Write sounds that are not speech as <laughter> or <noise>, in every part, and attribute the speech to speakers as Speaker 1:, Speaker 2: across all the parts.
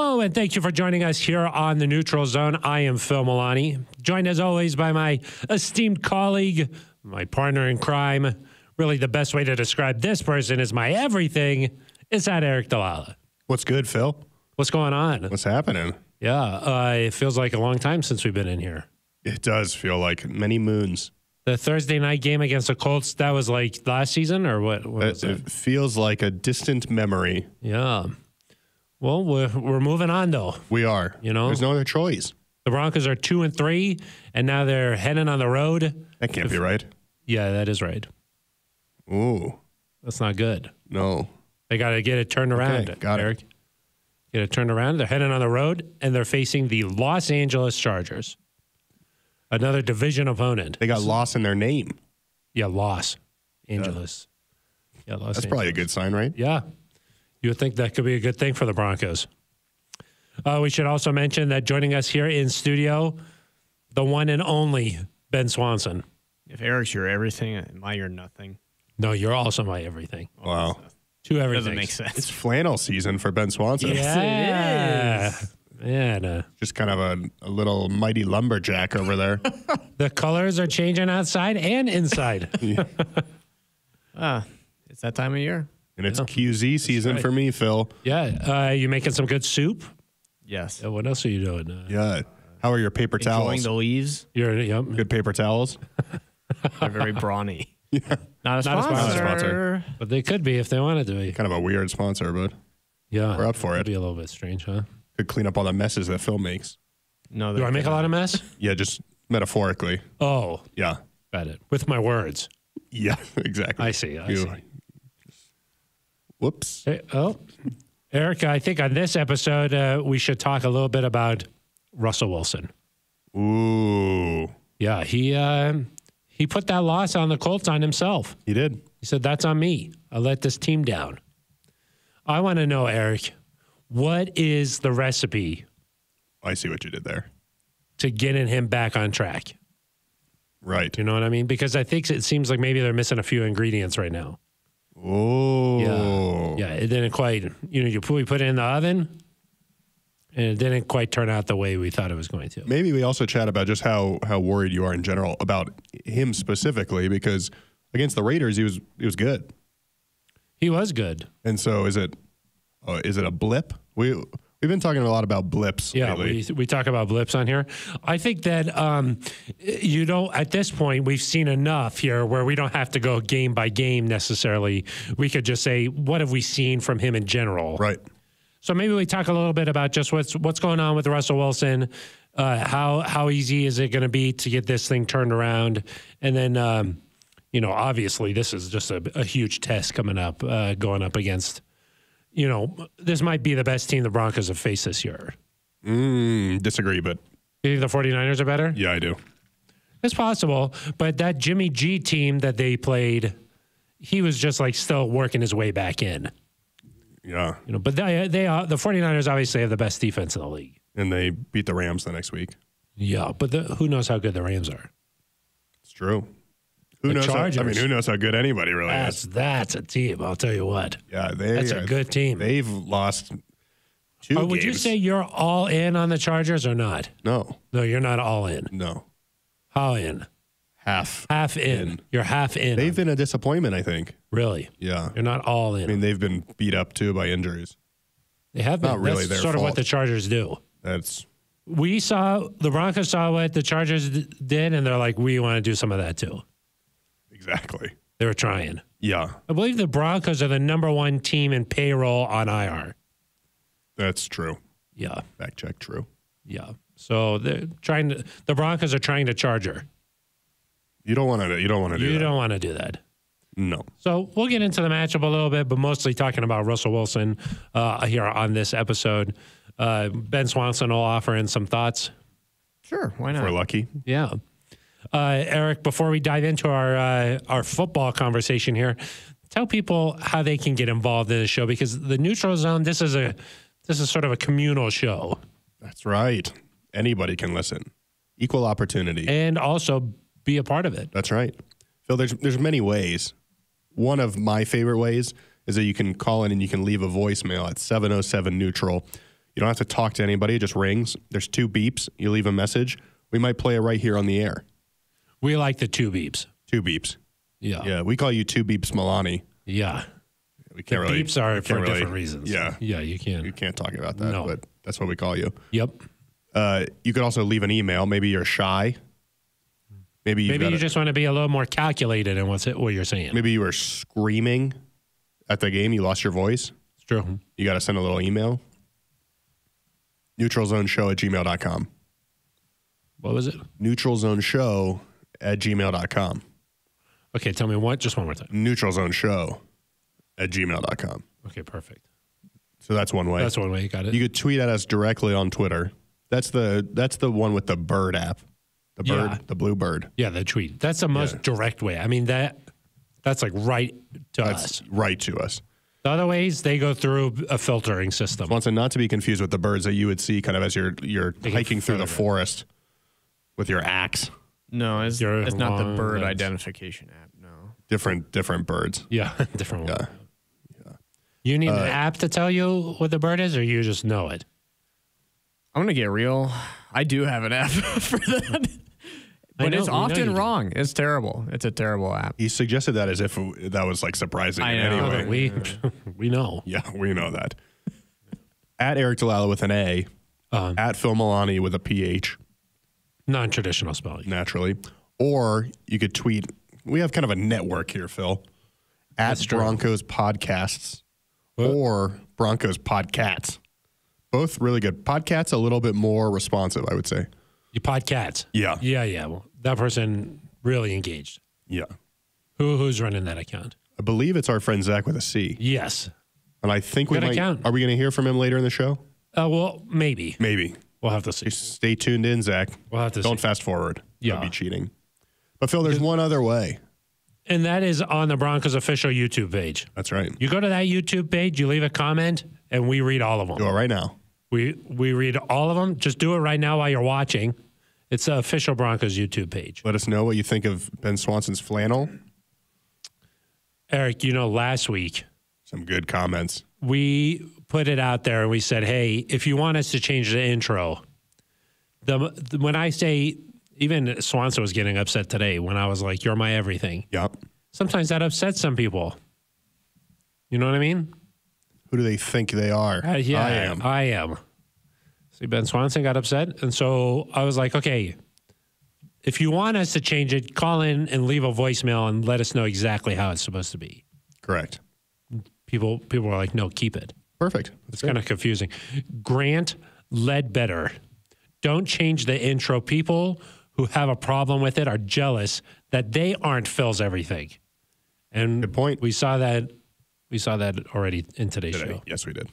Speaker 1: Hello, and thank you for joining us here on the Neutral Zone. I am Phil Milani, joined as always by my esteemed colleague, my partner in crime. Really, the best way to describe this person is my everything. Is that Aric DiLalla?
Speaker 2: What's good, Phil?
Speaker 1: What's going on?
Speaker 2: What's happening?
Speaker 1: Yeah, uh, it feels like a long time since we've been in here.
Speaker 2: It does feel like many moons.
Speaker 1: The Thursday night game against the Colts, that was like last season or what? what
Speaker 2: it?
Speaker 1: it
Speaker 2: feels like a distant memory.
Speaker 1: Yeah. Well, we're, we're moving on though.
Speaker 2: We are.
Speaker 1: You know?
Speaker 2: there's no other choice.
Speaker 1: The Broncos are two and three, and now they're heading on the road.
Speaker 2: That can't be right.
Speaker 1: Yeah, that is right.
Speaker 2: Ooh,
Speaker 1: That's not good.
Speaker 2: no.
Speaker 1: They got to get it turned around.
Speaker 2: Okay, got it.
Speaker 1: Aric. Get it turned around. They're heading on the road, and they're facing the Los Angeles Chargers, another division opponent.
Speaker 2: They got lost in their name.
Speaker 1: Yeah, Los Angeles. Yeah, Los
Speaker 2: That's probably a good sign, right?
Speaker 1: Yeah. You would think that could be a good thing for the Broncos. Uh, we should also mention that joining us here in studio, the one and only Ben Swanson.
Speaker 3: If Aric's your everything, am I your nothing?
Speaker 1: No, you're also my everything.
Speaker 2: Wow.
Speaker 1: Two everything.
Speaker 3: Doesn't make sense.
Speaker 2: It's flannel season for Ben Swanson.
Speaker 1: Yeah. Yeah. no.
Speaker 2: Just kind of a, a little mighty lumberjack over there. <laughs>
Speaker 1: The colors are changing outside and inside. <laughs>
Speaker 3: Ah, it's that time of year.
Speaker 2: And it's QZ season
Speaker 1: right.
Speaker 2: for me, Phil.
Speaker 1: yeah. Uh, you making some good soup?
Speaker 3: Yes.
Speaker 1: Uh, what else are you doing? Uh,
Speaker 2: Yeah. How are your paper
Speaker 3: Enjoying
Speaker 2: towels?
Speaker 3: the leaves.
Speaker 1: You're yep.
Speaker 2: Good paper towels. <laughs>
Speaker 3: They're very brawny. <laughs> Not a
Speaker 1: Not a
Speaker 3: sponsor.
Speaker 1: sponsor.
Speaker 2: sponsor.
Speaker 1: but they could be if they wanted to be.
Speaker 2: Kind of a weird sponsor, but
Speaker 1: Yeah,
Speaker 2: We're up for
Speaker 1: That'd
Speaker 2: it.
Speaker 1: Be a little bit strange, huh?
Speaker 2: could clean up all the messes that Phil makes.
Speaker 3: No,
Speaker 1: Do I make a lot of mess? <laughs>
Speaker 2: Yeah, just metaphorically.
Speaker 1: Oh,
Speaker 2: Yeah.
Speaker 1: got it. With my words.
Speaker 2: Yeah, exactly.
Speaker 1: I see. I
Speaker 2: You-
Speaker 1: see.
Speaker 2: Whoops.
Speaker 1: Hey, oh, Aric, I think on this episode uh, we should talk a little bit about Russell Wilson.
Speaker 2: Ooh.
Speaker 1: Yeah, he uh, he put that loss on the Colts on himself.
Speaker 2: He did.
Speaker 1: He said, "That's on me. I let this team down." I want to know, Aric, what is the recipe
Speaker 2: I see what you did there.
Speaker 1: to getting him back on track?
Speaker 2: Right.
Speaker 1: You know what I mean? Because I think it seems like maybe they're missing a few ingredients right now.
Speaker 2: Oh.
Speaker 1: Yeah, it didn't quite. You know, you put, we put it in the oven, and it didn't quite turn out the way we thought it was going to.
Speaker 2: Maybe we also chat about just how how worried you are in general about him specifically because against the Raiders he was he was good.
Speaker 1: He was good.
Speaker 2: And so is it uh, is it a blip? We we've been talking a lot about blips
Speaker 1: Yeah,
Speaker 2: lately.
Speaker 1: we, we talk about blips on here. I think that um, you don't, at this point, we've seen enough here where we don't have to go game by game necessarily. We could just say, what have we seen from him in general?
Speaker 2: right.
Speaker 1: So maybe we talk a little bit about just what's what's going on with Russell Wilson. Uh, how how easy is it going to be to get this thing turned around? And then, um, you know, obviously this is just a, a huge test coming up, uh, going up against. You know, this might be the best team the Broncos have faced this year.
Speaker 2: Mm, disagree, but
Speaker 1: You think the 49ers are better?
Speaker 2: yeah, I do.
Speaker 1: It's possible, but that Jimmy G team that they played, he was just like still working his way back in.
Speaker 2: Yeah.
Speaker 1: You know, but they they are the 49ers obviously have the best defense in the league.
Speaker 2: And they beat the Rams the next week.
Speaker 1: Yeah, but the, who knows how good the Rams are?
Speaker 2: It's true. Who
Speaker 1: The
Speaker 2: knows? How, I mean, who knows how good anybody really
Speaker 1: That's
Speaker 2: is?
Speaker 1: that's a team. I'll tell you what.
Speaker 2: Yeah, they.
Speaker 1: That's a good team.
Speaker 2: They've lost two.
Speaker 1: Or would you say you're all in on the Chargers or not?
Speaker 2: no?
Speaker 1: No, you're not all in.
Speaker 2: No,
Speaker 1: How in?
Speaker 2: half.
Speaker 1: Half in.
Speaker 2: In.
Speaker 1: You're half in.
Speaker 2: They've been a disappointment. I think.
Speaker 1: really.
Speaker 2: Yeah.
Speaker 1: You're not all in.
Speaker 2: I mean, they've been beat up too by injuries.
Speaker 1: they have been.
Speaker 2: not really
Speaker 1: That's
Speaker 2: their
Speaker 1: sort of what the Chargers do.
Speaker 2: That's
Speaker 1: we saw the Broncos saw what the Chargers did, and they're like, we want to do some of that too.
Speaker 2: Exactly.
Speaker 1: They were trying.
Speaker 2: Yeah,
Speaker 1: I believe the Broncos are the number one team in payroll on IR.
Speaker 2: that's true.
Speaker 1: Yeah,
Speaker 2: Fact check. True.
Speaker 1: yeah. So they're trying to. The Broncos are trying to Charger.
Speaker 2: You don't want to. You don't want to do
Speaker 1: You
Speaker 2: that.
Speaker 1: don't want to do that.
Speaker 2: No.
Speaker 1: So we'll get into the matchup a little bit, but mostly talking about Russell Wilson uh, here on this episode. Uh, ben Swanson will offer in some thoughts.
Speaker 3: Sure, why
Speaker 2: If we're lucky.
Speaker 1: Yeah. Uh, Aric, before we dive into our uh, our football conversation here, tell people how they can get involved in the show because the neutral zone. This is a this is sort of a communal show,
Speaker 2: That's right. Anybody can listen. Equal opportunity.
Speaker 1: and also be a part of it.
Speaker 2: That's right. Phil, there's there's many ways. One of my favorite ways is that you can call in and you can leave a voicemail at 707 neutral. You don't have to talk to anybody. It just rings. There's two beeps. You leave a message. We might play it right here on the air.
Speaker 1: We like the two beeps.
Speaker 2: Two beeps.
Speaker 1: Yeah.
Speaker 2: Yeah, we call you two beeps, Milani.
Speaker 1: Yeah.
Speaker 2: We can't really.
Speaker 1: beeps are for
Speaker 2: really-
Speaker 1: different reasons.
Speaker 2: Yeah,
Speaker 1: Yeah, you
Speaker 2: we
Speaker 1: can.
Speaker 2: can't talk about that,
Speaker 1: No.
Speaker 2: but that's what we call you.
Speaker 1: Yep.
Speaker 2: Uh, you could also leave an email. Maybe you're shy. Maybe you
Speaker 1: Maybe you just want to be a little more calculated in what's it, what you're saying.
Speaker 2: maybe you were screaming at the game. You lost your voice.
Speaker 1: It's true.
Speaker 2: You got to send a little email. Neutralzoneshow at gmail.com.
Speaker 1: What was it?
Speaker 2: Neutralzoneshow at gmail.com.
Speaker 1: Okay, tell me what. Just one more time.
Speaker 2: Neutral zone show at gmail.com.
Speaker 1: Okay, perfect.
Speaker 2: So that's one way.
Speaker 1: That's one way you got it.
Speaker 2: You could tweet at us directly on Twitter. That's the that's the one with the bird app. The bird,
Speaker 1: Yeah.
Speaker 2: the blue bird.
Speaker 1: yeah, the tweet. That's the most
Speaker 2: Yeah.
Speaker 1: direct way. I mean that. That's like right to
Speaker 2: That's
Speaker 1: us.
Speaker 2: right to us.
Speaker 1: The other ways they go through a filtering system.
Speaker 2: Swanson, not to be confused with the birds that you would see kind of as you're you're hiking through the forest with your axe.
Speaker 3: No, it's,
Speaker 1: Your
Speaker 3: it's not the
Speaker 1: long
Speaker 3: bird
Speaker 1: legs.
Speaker 3: identification app. No.
Speaker 2: Different different birds.
Speaker 1: Yeah, <laughs> different one.
Speaker 2: Yeah.
Speaker 1: You need
Speaker 2: Uh,
Speaker 1: an app to tell you what the bird is, or you just know it.
Speaker 3: I'm gonna get real. I do have an app <laughs> for that,
Speaker 1: I
Speaker 3: but
Speaker 1: know-
Speaker 3: it's
Speaker 1: know you
Speaker 3: often
Speaker 1: do.
Speaker 3: wrong. It's terrible. It's a terrible app.
Speaker 2: He suggested that as if that was like surprising
Speaker 3: I
Speaker 2: in
Speaker 3: know.
Speaker 2: any
Speaker 1: No,
Speaker 2: way.
Speaker 1: but we <laughs> we know.
Speaker 2: Yeah, we know that. At Aric DiLalla with an A,
Speaker 1: Um,
Speaker 2: at Phil Milani with a PH,
Speaker 1: non-traditional spelling.
Speaker 2: naturally. Or you could tweet. We have kind of a network here, Phil. At
Speaker 1: That's true.
Speaker 2: Broncos Podcasts
Speaker 1: What?
Speaker 2: or Broncos Podcats. Both really good. Podcats a little bit more responsive, I would say.
Speaker 1: You podcats.
Speaker 2: Yeah.
Speaker 1: Yeah, yeah. Well, that person really engaged.
Speaker 2: Yeah.
Speaker 1: Who who's running that account?
Speaker 2: I believe it's our friend Zach with a C.
Speaker 1: Yes.
Speaker 2: And I think we might.
Speaker 1: Account.
Speaker 2: Are we going to hear from him later in the show?
Speaker 1: Uh, well, maybe
Speaker 2: Maybe.
Speaker 1: We'll have to see.
Speaker 2: Stay tuned in, Zach.
Speaker 1: We'll have to
Speaker 2: Don't
Speaker 1: see.
Speaker 2: fast forward.
Speaker 1: Yeah.
Speaker 2: That'd be cheating. But Phil, there's one other way.
Speaker 1: And that is on the Broncos official YouTube page.
Speaker 2: That's right.
Speaker 1: You go to that YouTube page, you leave a comment, and we read all of them.
Speaker 2: Do it right now.
Speaker 1: We we read all of them. Just do it right now while you're watching. It's the official Broncos YouTube page.
Speaker 2: Let us know what you think of Ben Swanson's flannel.
Speaker 1: Eric, you know, last week
Speaker 2: Some good comments.
Speaker 1: We put it out there and we said, hey, if you want us to change the intro, the, the when I say even Swanson was getting upset today when I was like, "You're my everything."
Speaker 2: Yep.
Speaker 1: Sometimes that upsets some people. You know what I mean?
Speaker 2: Who do they think they are?
Speaker 1: Uh, yeah,
Speaker 2: I am.
Speaker 1: I am. See, Ben Swanson got upset, and so I was like, "Okay, if you want us to change it, call in and leave a voicemail and let us know exactly how it's supposed to be."
Speaker 2: Correct.
Speaker 1: People, people were like, "No, keep it."
Speaker 2: Perfect.
Speaker 1: It's kind of confusing. Grant Ledbetter. Don't change the intro. People who have a problem with it are jealous that they aren't Phil's everything. And
Speaker 2: Good point.
Speaker 1: We saw that. We saw that already in today's
Speaker 2: Today.
Speaker 1: show.
Speaker 2: Yes, we did.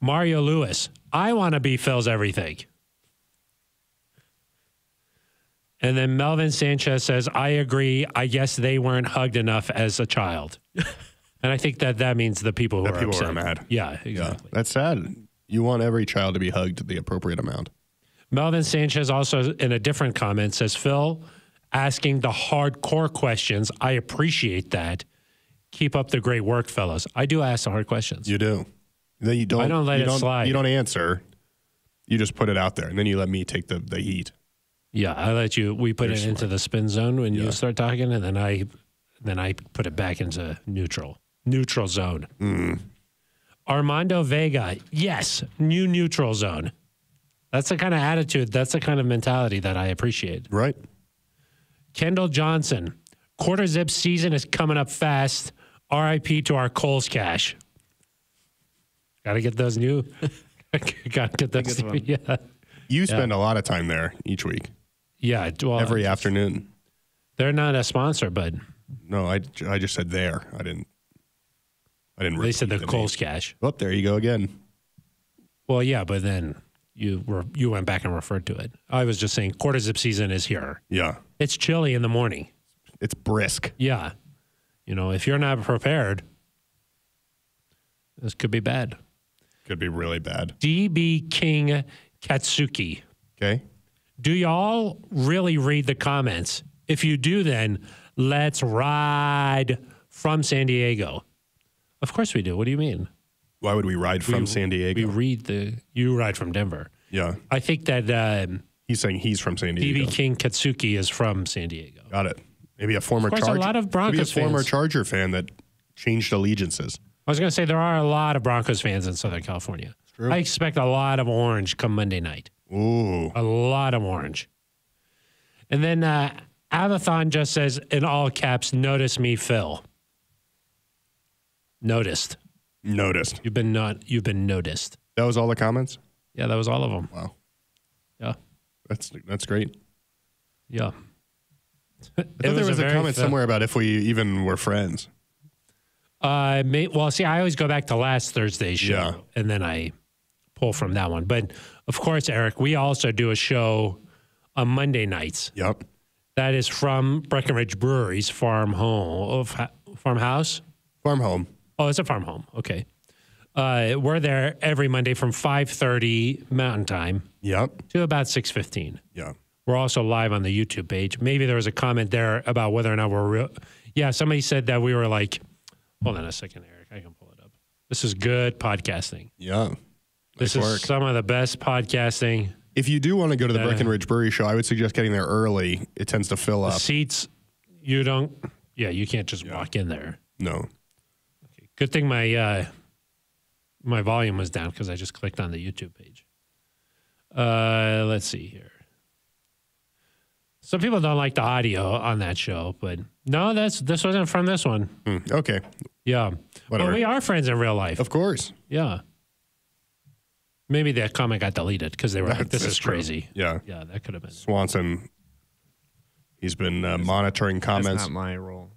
Speaker 1: Mario Lewis. I want to be Phil's everything. And then Melvin Sanchez says, I agree. I guess they weren't hugged enough as a child. <laughs> and I think that that means the people who
Speaker 2: That
Speaker 1: are
Speaker 2: people
Speaker 1: upset.
Speaker 2: are mad.
Speaker 1: Yeah,
Speaker 2: Yeah.
Speaker 1: exactly.
Speaker 2: That's sad. You want every child to be hugged the appropriate amount.
Speaker 1: Melvin Sanchez also in a different comment says, Phil, asking the hardcore questions. I appreciate that. Keep up the great work, fellas. I do ask the hard questions.
Speaker 2: You do. Then you don't.
Speaker 1: I don't let
Speaker 2: you
Speaker 1: it
Speaker 2: don't,
Speaker 1: slide.
Speaker 2: You don't answer. You just put it out there, and then you let me take the, the heat.
Speaker 1: Yeah, I let you. We put it into the spin zone when
Speaker 2: Yeah.
Speaker 1: you start talking, and then I, then I put it back into neutral, neutral zone.
Speaker 2: Mm.
Speaker 1: Armando Vega, yes, new neutral zone. That's the kind of attitude. That's the kind of mentality that I appreciate.
Speaker 2: Right.
Speaker 1: Kendall Johnson, quarter zip season is coming up fast. RIP to our Kohl's cash. Got to get those new. <laughs> Got to get those.
Speaker 3: good one.
Speaker 1: Yeah,
Speaker 2: You spend a lot of time there each week,
Speaker 1: yeah. Well,
Speaker 2: every afternoon.
Speaker 1: they're not a sponsor, but
Speaker 2: No, I, I just said there. I didn't. I didn't.
Speaker 1: they said the
Speaker 2: repeat
Speaker 1: Kohl's cash.
Speaker 2: name. Oh, there you go again.
Speaker 1: Well, yeah, but then you were you went back and referred to it. I was just saying quarter zip season is here.
Speaker 2: Yeah,
Speaker 1: It's chilly in the morning.
Speaker 2: it's brisk.
Speaker 1: Yeah. You know, if you're not prepared, this could be bad.
Speaker 2: Could be really bad.
Speaker 1: DB King Katsuki.
Speaker 2: Okay.
Speaker 1: Do y'all really read the comments? If you do, then let's ride from San Diego. Of course we do. What do you mean?
Speaker 2: Why would we ride from San Diego?
Speaker 1: We read the you ride from Denver.
Speaker 2: yeah,
Speaker 1: I think that um,
Speaker 2: he's saying he's from San Diego.
Speaker 1: BB King Katsuki is from San Diego.
Speaker 2: Got it. Maybe a former of
Speaker 1: course, a
Speaker 2: Charger.
Speaker 1: lot of
Speaker 2: maybe a
Speaker 1: Broncos
Speaker 2: former
Speaker 1: fans.
Speaker 2: Charger fan that changed allegiances.
Speaker 1: I was going to say there are a lot of Broncos fans in Southern California.
Speaker 2: true.
Speaker 1: I expect a lot of orange come Monday night.
Speaker 2: Ooh,
Speaker 1: A lot of orange. And then uh, Avathon just says in all caps, "Notice me, Phil." Noticed.
Speaker 2: noticed.
Speaker 1: You've been not. You've been noticed.
Speaker 2: That was all the comments.
Speaker 1: Yeah, that was all of them.
Speaker 2: Wow,
Speaker 1: Yeah,
Speaker 2: that's that's great.
Speaker 1: yeah.
Speaker 2: I <laughs> thought there was a, comment somewhere about if we even were friends.
Speaker 1: Uh, may, well, see, I always go back to last Thursday's show,
Speaker 2: Yeah.
Speaker 1: and then I pull from that one. But of course, Aric, we also do a show on Monday nights.
Speaker 2: Yep.
Speaker 1: That is from Breckenridge Brewery's farm home of farmhouse.
Speaker 2: Farm home.
Speaker 1: Oh, it's a farm home. Okay. Uh, we're there every Monday from five thirty Mountain Time
Speaker 2: Yep.
Speaker 1: to about six fifteen.
Speaker 2: Yeah.
Speaker 1: We're also live on the YouTube page. Maybe there was a comment there about whether or not we're real. Yeah, somebody said that we were like, hold on a second, Aric. I can pull it up. This is good podcasting.
Speaker 2: Yeah.
Speaker 1: This
Speaker 2: Nice
Speaker 1: is
Speaker 2: work.
Speaker 1: some of the best podcasting.
Speaker 2: If you do want to go to the Breckenridge Brewery show, I would suggest getting there early. It tends to fill up.
Speaker 1: Seats, you don't, yeah, you can't just walk in there.
Speaker 2: No.
Speaker 1: Good thing my uh, my volume was down because I just clicked on the YouTube page. Uh, let's see here. Some people don't like the audio on that show, but no, that's this wasn't from this one.
Speaker 2: Hmm, Okay.
Speaker 1: Yeah,
Speaker 2: Whatever.
Speaker 1: Well, we are friends in real life.
Speaker 2: Of course.
Speaker 1: Yeah. Maybe that comment got deleted because they were like, "This
Speaker 2: that's
Speaker 1: is
Speaker 2: true.
Speaker 1: crazy."
Speaker 2: Yeah.
Speaker 1: Yeah, that could have been.
Speaker 2: Swanson. He's been uh, monitoring
Speaker 3: That's
Speaker 2: comments.
Speaker 3: not my role.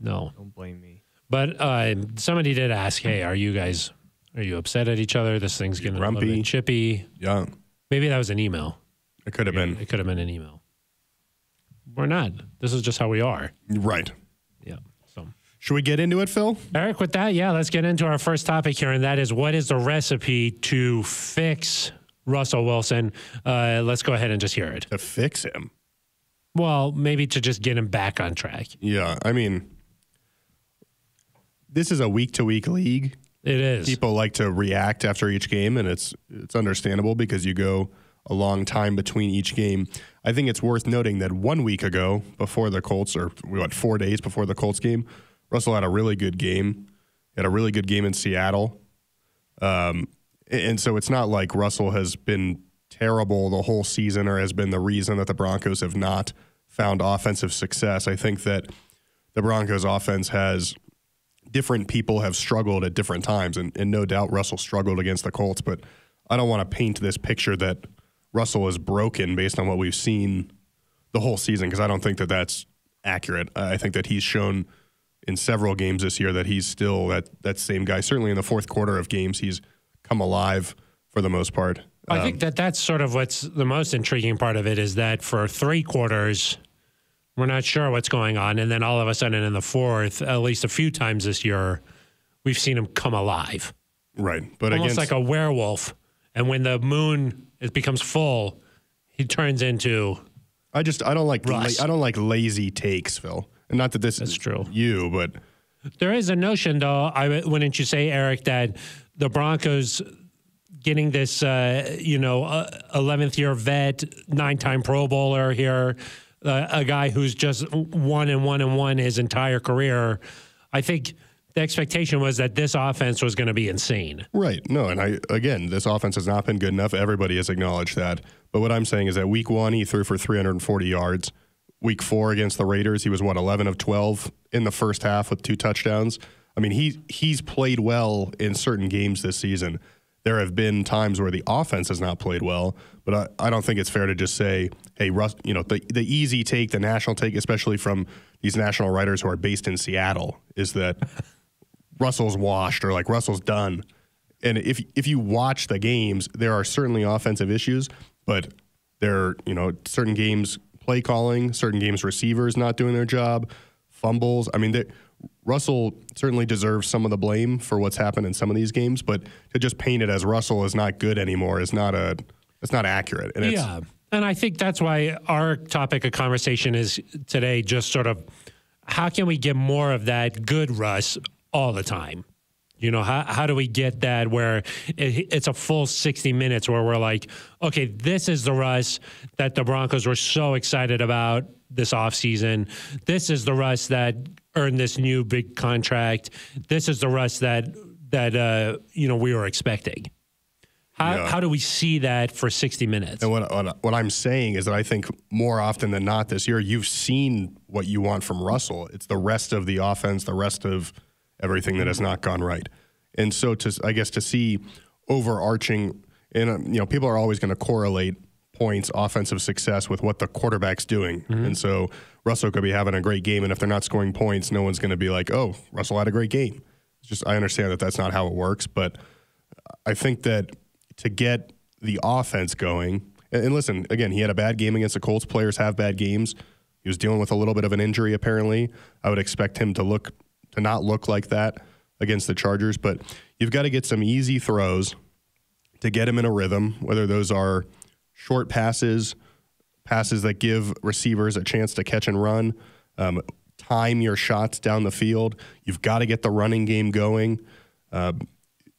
Speaker 1: No,
Speaker 3: Don't blame me.
Speaker 1: But uh, somebody did ask, "Hey, are you guys are you upset at each other? This thing's getting a little bit chippy."
Speaker 2: yeah.
Speaker 1: Maybe that was an email.
Speaker 2: It could have been.
Speaker 1: It could have been an email. We're not. This is just how we are.
Speaker 2: Right.
Speaker 1: Yeah. So,
Speaker 2: Should we get into it, Phil?
Speaker 1: Aric, with that, yeah, let's get into our first topic here, and that is what is the recipe to fix Russell Wilson? Uh, let's go ahead and just hear it.
Speaker 2: To fix him.
Speaker 1: Well, maybe to just get him back on track.
Speaker 2: Yeah. I mean, this is a week to week league.
Speaker 1: It is.
Speaker 2: People like to react after each game, and it's it's understandable because you go a long time between each game. I think it's worth noting that one week ago, before the Colts, or what, four days before the Colts game, Russell had a really good game. He had a really good game in Seattle. Um, and so it's not like Russell has been terrible the whole season or has been the reason that the Broncos have not found offensive success. I think that the Broncos offense has different people have struggled at different times, and, and no doubt Russell struggled against the Colts. But I don't want to paint this picture that Russell is broken based on what we've seen the whole season because I don't think that that's accurate. I think that he's shown in several games this year that he's still that that same guy. Certainly in the fourth quarter of games, he's come alive for the most part.
Speaker 1: I think um, that that's sort of what's the most intriguing part of it is that for three quarters, we're not sure what's going on. And then all of a sudden in the fourth, at least a few times this year, we've seen him come alive,
Speaker 2: Right, but
Speaker 1: almost
Speaker 2: against
Speaker 1: like a werewolf. And when the moon it becomes full, he turns into
Speaker 2: I just I don't like la- I don't like lazy takes, Phil. And not that this
Speaker 1: That's
Speaker 2: is
Speaker 1: true.
Speaker 2: you, but
Speaker 1: There is a notion, though. I wouldn't you say, Aric, that the Broncos getting this, uh, you know, eleventh year vet, nine time Pro Bowler here, uh, a guy who's just one and one and one his entire career. I think the expectation was that this offense was going to be insane.
Speaker 2: Right. No, and I again, this offense has not been good enough. Everybody has acknowledged that. But what I'm saying is that week one he threw for 340 yards. Week four against the Raiders, he was what 11 of 12 in the first half with two touchdowns. I mean, he he's played well in certain games this season. There have been times where the offense has not played well, but I, I don't think it's fair to just say, "Hey, Russ," you know, the the easy take, the national take, especially from these national writers who are based in Seattle, is that <laughs> Russell's washed or like Russell's done. And if if you watch the games, there are certainly offensive issues, but there are, you know, certain games play calling, certain games receivers not doing their job, fumbles. I mean, Russell certainly deserves some of the blame for what's happened in some of these games, but to just paint it as Russell is not good anymore is not a it's not accurate. And
Speaker 1: Yeah. And I think that's why our topic of conversation is today just sort of how can we get more of that good Russ all the time? You know, how, how do we get that where it, it's a full 60 minutes where we're like, okay, this is the Russ that the Broncos were so excited about this offseason. This is the Russ that earned this new big contract. This is the Russ that that uh, you know we were expecting. How,
Speaker 2: Yeah.
Speaker 1: how do we see that for 60 minutes?
Speaker 2: And what, what what I'm saying is that I think more often than not this year, you've seen what you want from Russell. It's the rest of the offense, the rest of everything that has not gone right. And so to I guess to see overarching, and uh, you know, people are always going to correlate points, offensive success with what the quarterback's doing. And so Russell could be having a great game, and if they're not scoring points, no one's going to be like, "Oh, Russell had a great game." It's just I understand that that's not how it works, but I think that to get the offense going, and, and listen, again, he had a bad game against the Colts. Players have bad games. He was dealing with a little bit of an injury, apparently. I would expect him to look to not look like that against the Chargers, but you've got to get some easy throws to get him in a rhythm, whether those are short passes, passes that give receivers a chance to catch and run, um, time your shots down the field. You've got to get the running game going. Uh,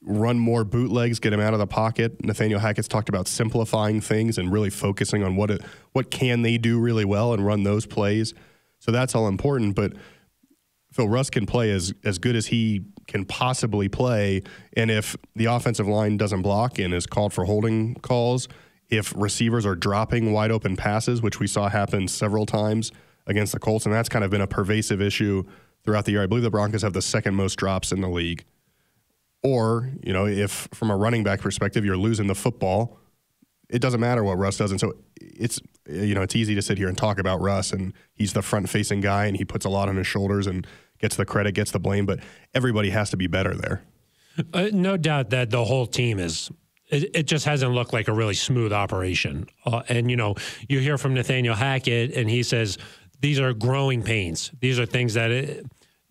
Speaker 2: run more bootlegs, get him out of the pocket. Nathaniel Hackett's talked about simplifying things and really focusing on what it, what can they do really well and run those plays. So that's all important. But Phil Russ can play as as good as he can possibly play, and if the offensive line doesn't block and is called for holding calls, if receivers are dropping wide open passes, which we saw happen several times against the Colts, and that's kind of been a pervasive issue throughout the year. I believe the Broncos have the second most drops in the league. Or, you know, if from a running back perspective, you're losing the football, it doesn't matter what Russ does. And so it's, you know, it's easy to sit here and talk about Russ and he's the front facing guy and he puts a lot on his shoulders and gets the credit, gets the blame, but everybody has to be better there.
Speaker 1: Uh, no doubt that the whole team is. It, it just hasn't looked like a really smooth operation. Uh, and you know, you hear from Nathaniel Hackett, and he says these are growing pains. These are things that it,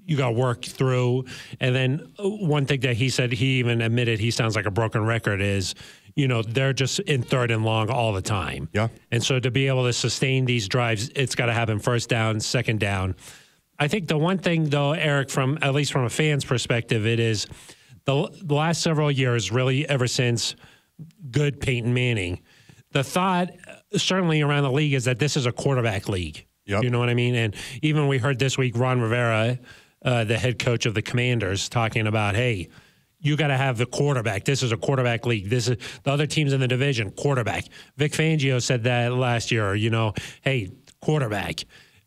Speaker 1: you got to work through. And then uh, one thing that he said, he even admitted he sounds like a broken record is, you know, they're just in third and long all the time.
Speaker 2: Yeah.
Speaker 1: And so to be able to sustain these drives, it's got to happen first down, second down. I think the one thing, though, Aric, from at least from a fan's perspective, it is the, the last several years, really ever since good Peyton Manning, the thought uh, certainly around the league is that this is a quarterback league.
Speaker 2: Yep.
Speaker 1: You know what I mean? And even we heard this week Ron Rivera, uh, the head coach of the Commanders, talking about, hey, you got to have the quarterback. This is a quarterback league. This is the other teams in the division, quarterback. Vic Fangio said that last year, you know, hey, quarterback.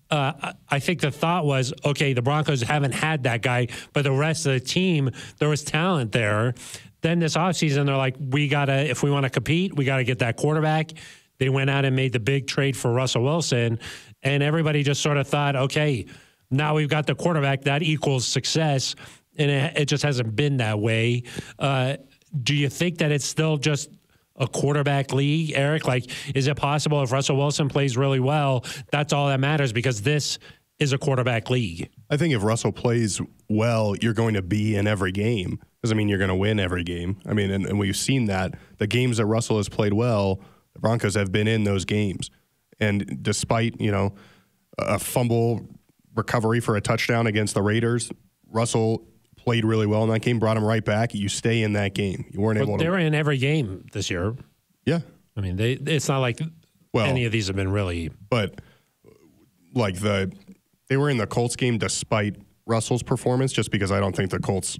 Speaker 1: Uh, I- think the thought was, okay, the Broncos haven't had that guy, but the rest of the team, there was talent there. Then this offseason, they're like, we got to, if we want to compete, we got to get that quarterback. They went out and made the big trade for Russell Wilson, and everybody just sort of thought, okay, now we've got the quarterback, that equals success. And it, it just hasn't been that way. Uh, do you think that it's still just a quarterback league, Aric? Like, is it possible if Russell Wilson plays really well, that's all that matters because this is a quarterback league?
Speaker 2: I think if Russell plays well, you're going to be in every game. Doesn't mean you're going to win every game. I mean, and, and we've seen that. The games that Russell has played well, the Broncos have been in those games. And despite, you know, a fumble recovery for a touchdown against the Raiders, Russell played really well in that game, brought him right back. You stay in that game. You weren't able
Speaker 1: They
Speaker 2: to.
Speaker 1: were in every game this year.
Speaker 2: Yeah.
Speaker 1: I mean, they, it's not like
Speaker 2: Well,
Speaker 1: any of these have been really.
Speaker 2: but like the they were in the Colts game despite Russell's performance, just because I don't think the Colts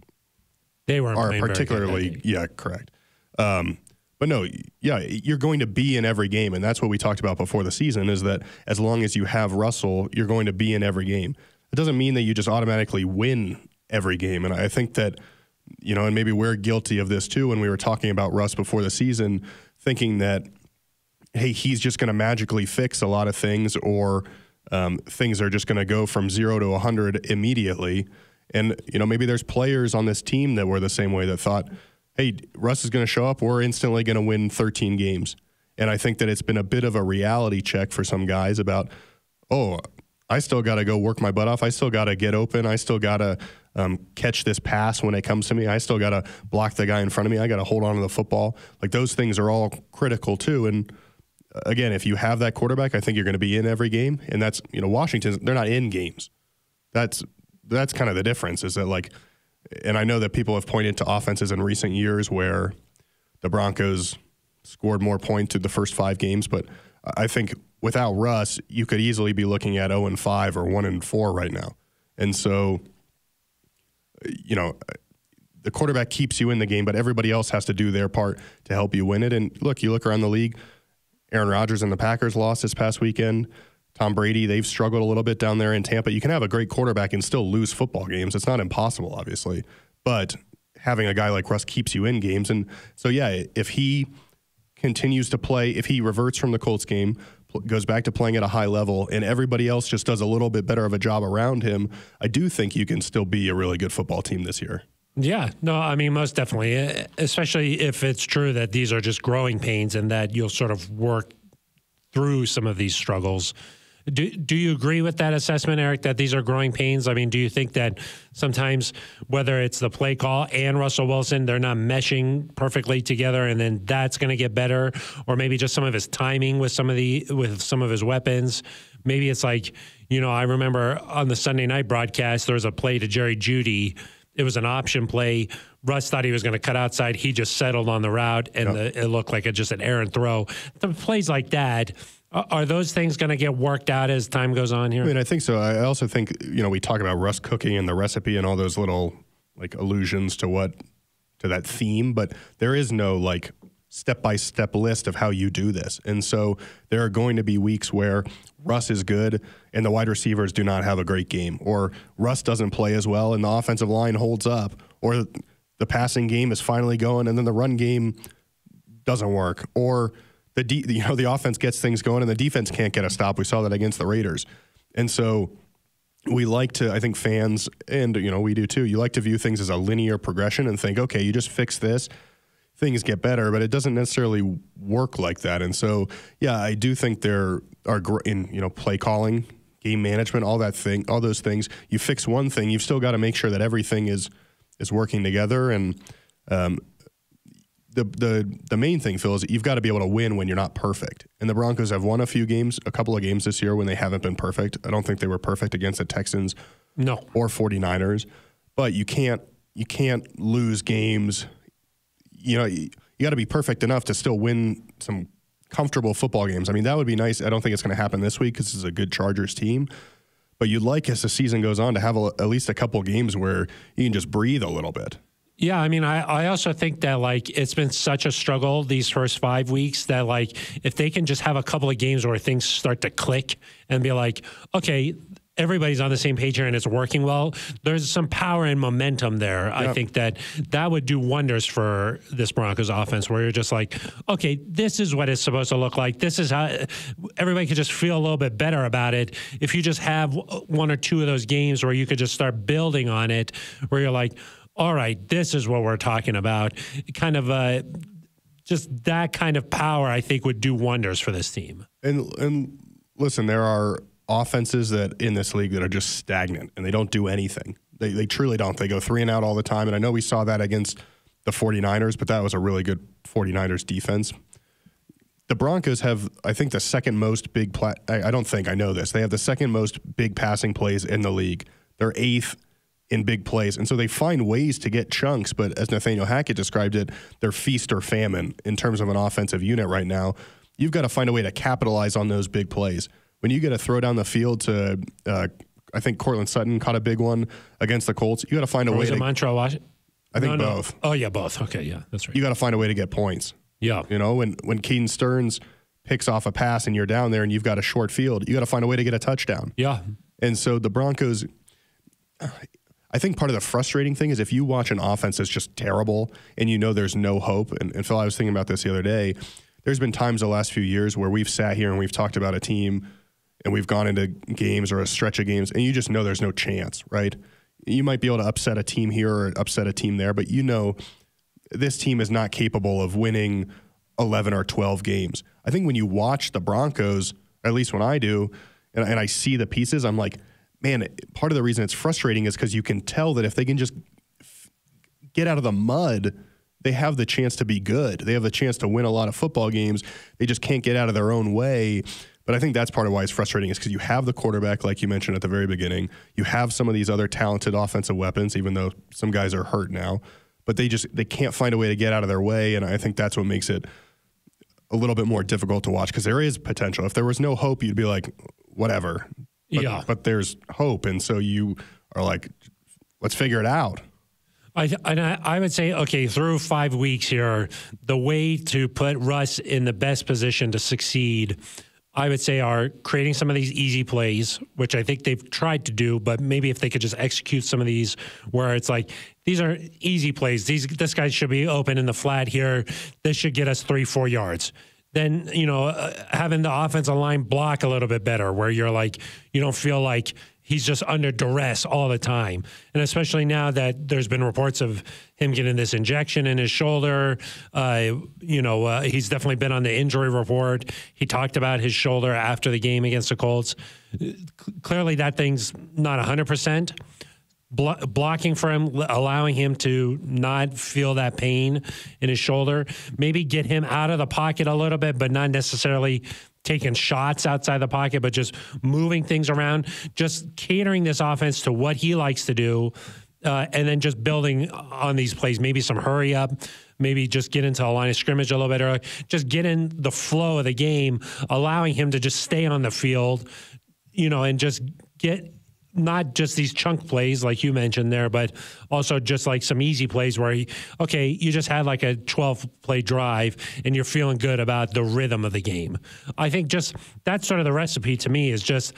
Speaker 1: They weren't
Speaker 2: are
Speaker 1: playing very good that
Speaker 2: particularly yeah correct um, but no yeah you're going to be in every game and that's what we talked about before the season is that as long as you have russell you're going to be in every game it doesn't mean that you just automatically win every game. And i think that you know and maybe we're guilty of this too when we were talking about russ before the season thinking that hey he's just going to magically fix a lot of things or um, things are just going to go from zero to 100 immediately. And you know maybe there's players on this team that were the same way that thought hey russ is going to show up we're instantly going to win 13 games. And i think that it's been a bit of a reality check for some guys about oh i still got to go work my butt off. I still got to get open. I still got to um, catch this pass when it comes to me i still got to block the guy in front of me i got to hold on to the football like those things are all critical too and again, if you have that quarterback, I think you're going to be in every game. And that's, you know, Washington, they're not in games. That's that's kind of the difference is that like and I know that people have pointed to offenses in recent years where the Broncos scored more points through the first five games, but I think without Russ, you could easily be looking at 0 and 5 or 1 and 4 right now. And so, you know, the quarterback keeps you in the game, but everybody else has to do their part to help you win it. And look, you look around the league, Aaron Rodgers and the Packers lost this past weekend. Tom Brady, they've struggled a little bit down there in Tampa. You can have a great quarterback and still lose football games. It's not impossible, obviously, but having a guy like Russ keeps you in games. And so, yeah, if he continues to play, if he reverts from the Colts game, goes back to playing at a high level, and everybody else just does a little bit better of a job around him, I do think you can still be a really good football team this year.
Speaker 1: Yeah, no, I mean, most definitely, especially if it's true that these are just growing pains and that you'll sort of work through some of these struggles do, do you agree with that assessment, Aric, that these are growing pains? I mean, do you think that sometimes, whether it's the play call and Russell Wilson, they're not meshing perfectly together, and then that's going to get better, or maybe just some of his timing with some of the with some of his weapons? Maybe it's like, you know, I remember on the Sunday night broadcast, there was a play to Jerry Jeudy. It was an option play. Russ thought he was going to cut outside. He just settled on the route, and yep. the, it looked like a, just an errant throw. The plays like that Uh, are those things going to get worked out as time goes on here?
Speaker 2: I mean, I think so. I also think you know we talk about Russ cooking and the recipe and all those little like allusions to what to that theme, but there is no like step by step list of how you do this. And so there are going to be weeks where Russ is good and the wide receivers do not have a great game, or Russ doesn't play as well and the offensive line holds up, or the passing game is finally going and then the run game doesn't work, or the de- you know the offense gets things going and the defense can't get a stop. We saw that against the Raiders, and so we like to. I think fans and you know we do too. You like to view things as a linear progression and think, okay, you just fix this, things get better, but it doesn't necessarily work like that. And so, yeah, I do think there are in you know play calling, game management, all that thing, all those things. You fix one thing, you've still got to make sure that everything is is working together and. Um, the the the main thing, Phil, is that you've got to be able to win when you're not perfect. And the Broncos have won a few games, a couple of games this year when they haven't been perfect. I don't think they were perfect against the Texans,
Speaker 1: no,
Speaker 2: or 49ers. But you can't you can't lose games. You know, you, you got to be perfect enough to still win some comfortable football games. I mean, that would be nice. I don't think it's going to happen this week because this is a good Chargers team. But you'd like as the season goes on to have a, at least a couple games where you can just breathe a little bit.
Speaker 1: Yeah, I mean, I, I also think that like it's been such a struggle these first five weeks that like if they can just have a couple of games where things start to click and be like, okay, everybody's on the same page here and it's working well. There's some power and momentum there. Yep. I think that that would do wonders for this Broncos offense where you're just like, okay, this is what it's supposed to look like. This is how everybody could just feel a little bit better about it. If you just have one or two of those games where you could just start building on it, where you're like, all right, this is what we're talking about. Kind of uh, just that kind of power, I think, would do wonders for this team.
Speaker 2: And and listen, there are offenses that in this league that are just stagnant and they don't do anything. They they truly don't. They go three and out all the time. And I know we saw that against the 49ers, but that was a really good 49ers defense. The Broncos have, I think, the second most big. Pla- I, I don't think I know this. They have the second most big passing plays in the league. They're eighth in big plays. And so they find ways to get chunks, but as Nathaniel Hackett described it, they're feast or famine in terms of an offensive unit right now. You've got to find a way to capitalize on those big plays. When you get a throw down the field to, uh, I think Courtland Sutton caught a big one against the Colts. You got to find a
Speaker 1: or
Speaker 2: way
Speaker 1: to. Montrell, Washington?
Speaker 2: I think no, no. both.
Speaker 1: Oh yeah, both. Okay, yeah, that's right.
Speaker 2: You got to find a way to get points.
Speaker 1: Yeah,
Speaker 2: you know when when Caden Sterns picks off a pass and you're down there and you've got a short field, you got to find a way to get a touchdown.
Speaker 1: Yeah,
Speaker 2: and so the Broncos I think part of the frustrating thing is if you watch an offense that's just terrible and you know there's no hope. And, and Phil, I was thinking about this the other day. There's been times the last few years where we've sat here and we've talked about a team and we've gone into games or a stretch of games and you just know there's no chance, right? You might be able to upset a team here or upset a team there, but you know this team is not capable of winning 11 or 12 games. I think when you watch the Broncos, at least when I do, and, and I see the pieces, I'm like – man, part of the reason it's frustrating is because you can tell that if they can just get out of the mud, they have the chance to be good. They have the chance to win a lot of football games. They just can't get out of their own way. But I think that's part of why it's frustrating is because you have the quarterback, like you mentioned at the very beginning. You have some of these other talented offensive weapons, even though some guys are hurt now. But they just they can't find a way to get out of their way, and I think that's what makes it a little bit more difficult to watch because there is potential. If there was no hope, you'd be like, whatever. But,
Speaker 1: Yeah.
Speaker 2: But there's hope, and so you are like, let's figure it out.
Speaker 1: I, and I, I would say, okay, through five weeks here, the way to put Russ in the best position to succeed, I would say, are creating some of these easy plays, which I think they've tried to do, but maybe if they could just execute some of these where it's like, these are easy plays. These This guy should be open in the flat here. This should get us three, four yards. Then, you know, uh, having the offensive line block a little bit better where you're like, you don't feel like he's just under duress all the time. And especially now that there's been reports of him getting this injection in his shoulder. Uh, you know, uh, he's definitely been on the injury report. He talked about his shoulder after the game against the Colts. Uh, Clearly, that thing's not 100%. Blo- blocking for him, allowing him to not feel that pain in his shoulder, maybe get him out of the pocket a little bit, but not necessarily taking shots outside the pocket, but just moving things around, just catering this offense to what he likes to do, uh, and then just building on these plays. Maybe some hurry up, maybe just get into a line of scrimmage a little bit early, just get in the flow of the game, allowing him to just stay on the field, you know, and just get not just these chunk plays like you mentioned there, but also just like some easy plays where, he, okay, you just had like a 12 play drive and you're feeling good about the rhythm of the game. I think just that's sort of the recipe to me is just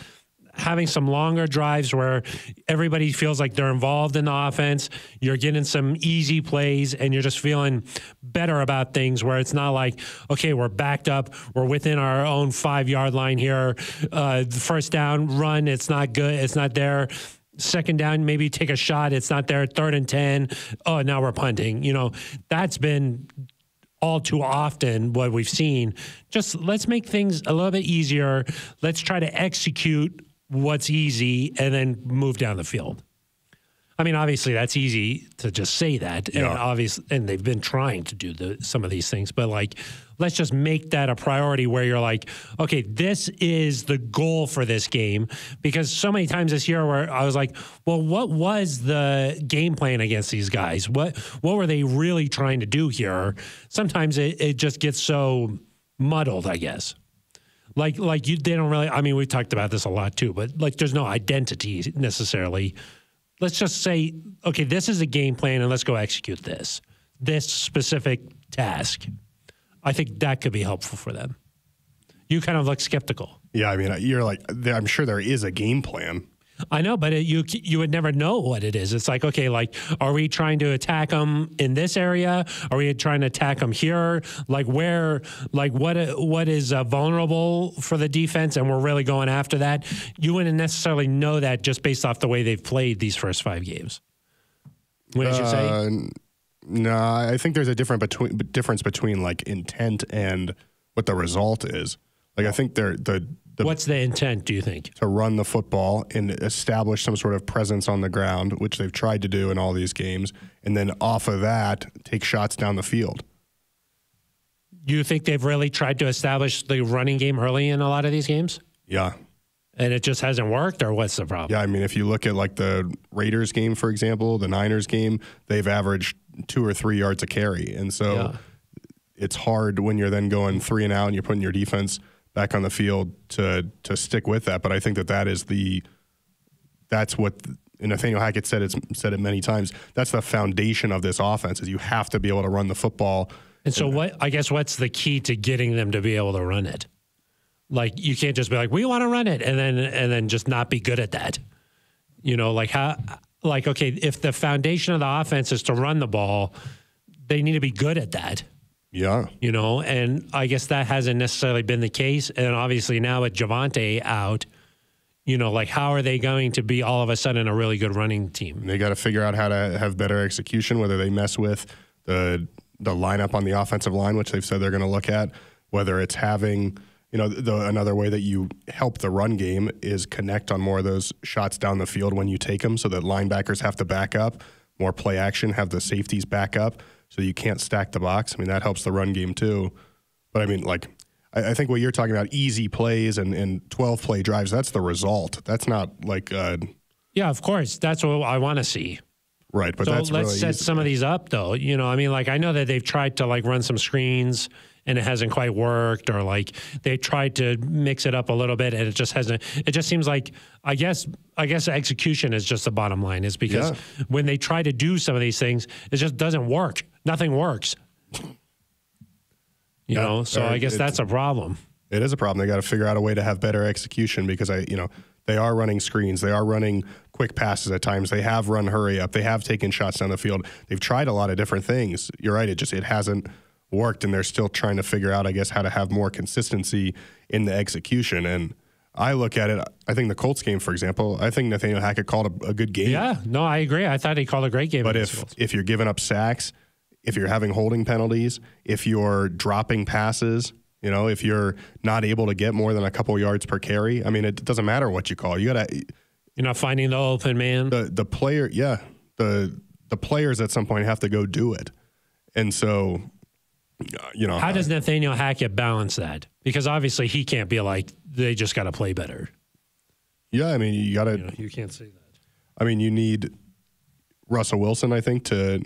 Speaker 1: having some longer drives where everybody feels like they're involved in the offense. You're getting some easy plays and you're just feeling better about things where it's not like, okay, we're backed up, we're within our own five yard line here. Uh, the first down run, it's not good, it's not there. Second down, maybe take a shot, it's not there. Third and 10, oh, now we're punting. You know, that's been all too often what we've seen. Just let's make things a little bit easier. Let's try to execute what's easy and then move down the field. I mean, obviously that's easy to just say that, and
Speaker 2: Yeah.
Speaker 1: obvious, and they've been trying to do the, some of these things, but like, let's just make that a priority where you're like, okay, this is the goal for this game, because so many times this year where I was like, well, what was the game plan against these guys? What what were they really trying to do here? Sometimes it, it just gets so muddled, I guess like like you they don't really i mean we've talked about this a lot too but like there's no identity necessarily. Let's just say okay this is a game plan and let's go execute this this specific task. I think that could be helpful for them. You kind of look skeptical.
Speaker 2: Yeah, I mean, you're like, I'm sure there is a game plan.
Speaker 1: I know, but it, you you would never know what it is. It's like, okay, like, are we trying to attack them in this area? Are we trying to attack them here? Like, where? Like, what? What is uh, vulnerable for the defense? And we're really going after that. You wouldn't necessarily know that just based off the way they've played these first five games. What did you say?
Speaker 2: Uh, no, I think there's a different between difference between like intent and what the result is. Like I think they're the the
Speaker 1: What's the intent? Do you think?
Speaker 2: to run the football and establish some sort of presence on the ground, which they've tried to do in all these games, and then off of that, take shots down the field.
Speaker 1: You think they've really tried to establish the running game early in a lot of these games,
Speaker 2: Yeah.
Speaker 1: and it just hasn't worked, or what's the problem?
Speaker 2: Yeah, I mean, if you look at like the Raiders game, for example, the Niners game, they've averaged two or three yards a carry. And so
Speaker 1: Yeah.
Speaker 2: it's hard when you're then going three and out and you're putting your defense back on the field to to stick with that. But I think that that is the that's what and Nathaniel Hackett said it said it many times. That's the foundation of this offense is you have to be able to run the football.
Speaker 1: And so, what I guess what's the key to getting them to be able to run it? Like, you can't just be like, "We want to run it," and then and then just not be good at that. You know, like how, like okay, if the foundation of the offense is to run the ball, they need to be good at that.
Speaker 2: Yeah.
Speaker 1: You know, and I guess that hasn't necessarily been the case. And obviously now with Javonte out, you know, like how are they going to be all of a sudden a really good running team?
Speaker 2: They got to figure out how to have better execution, whether they mess with the the lineup on the offensive line, which they've said they're going to look at, whether it's having, you know, the, another way that you help the run game is connect on more of those shots down the field when you take them so that linebackers have to back up, more play action, have the safeties back up so you can't stack the box. I mean, that helps the run game too. But I mean, like, I, I think what you're talking about, easy plays and, and 12 play drives, that's the result. That's not like, uh,
Speaker 1: Yeah, of course. That's what I want to see.
Speaker 2: right. But
Speaker 1: So
Speaker 2: that's
Speaker 1: let's
Speaker 2: really
Speaker 1: set
Speaker 2: easy.
Speaker 1: some of these up, though. You know, I mean, like I know that they've tried to like run some screens and it hasn't quite worked, or like they tried to mix it up a little bit and it just hasn't. It just seems like I guess I guess execution is just the bottom line. Is because
Speaker 2: Yeah.
Speaker 1: when they try to do some of these things, it just doesn't work. Nothing works. You
Speaker 2: Yeah,
Speaker 1: know, so
Speaker 2: uh,
Speaker 1: I guess that's a problem.
Speaker 2: It is a problem. They got to figure out a way to have better execution because I, you know, they are running screens. They are running quick passes at times. They have run hurry up. They have taken shots down the field. They've tried a lot of different things. You're right. It just it hasn't worked, and they're still trying to figure out, I guess, how to have more consistency in the execution. And I look at it. I think the Colts game, for example, I think Nathaniel Hackett called a, a good game.
Speaker 1: Yeah, no, I agree. I thought he called a great game.
Speaker 2: But if if you're giving up sacks, if you're having holding penalties, if you're dropping passes, you know, if you're not able to get more than a couple yards per carry, I mean, it doesn't matter what you call. You got to
Speaker 1: you're not finding the open man,
Speaker 2: the the player, yeah, the the players at some point have to go do it, and so, you know,
Speaker 1: How does Nathaniel Hackett balance that? Because obviously he can't be like they just got to play better.
Speaker 2: yeah, I mean, you got to.
Speaker 1: You, know, you can't say that.
Speaker 2: I mean, you need Russell Wilson, I think, to.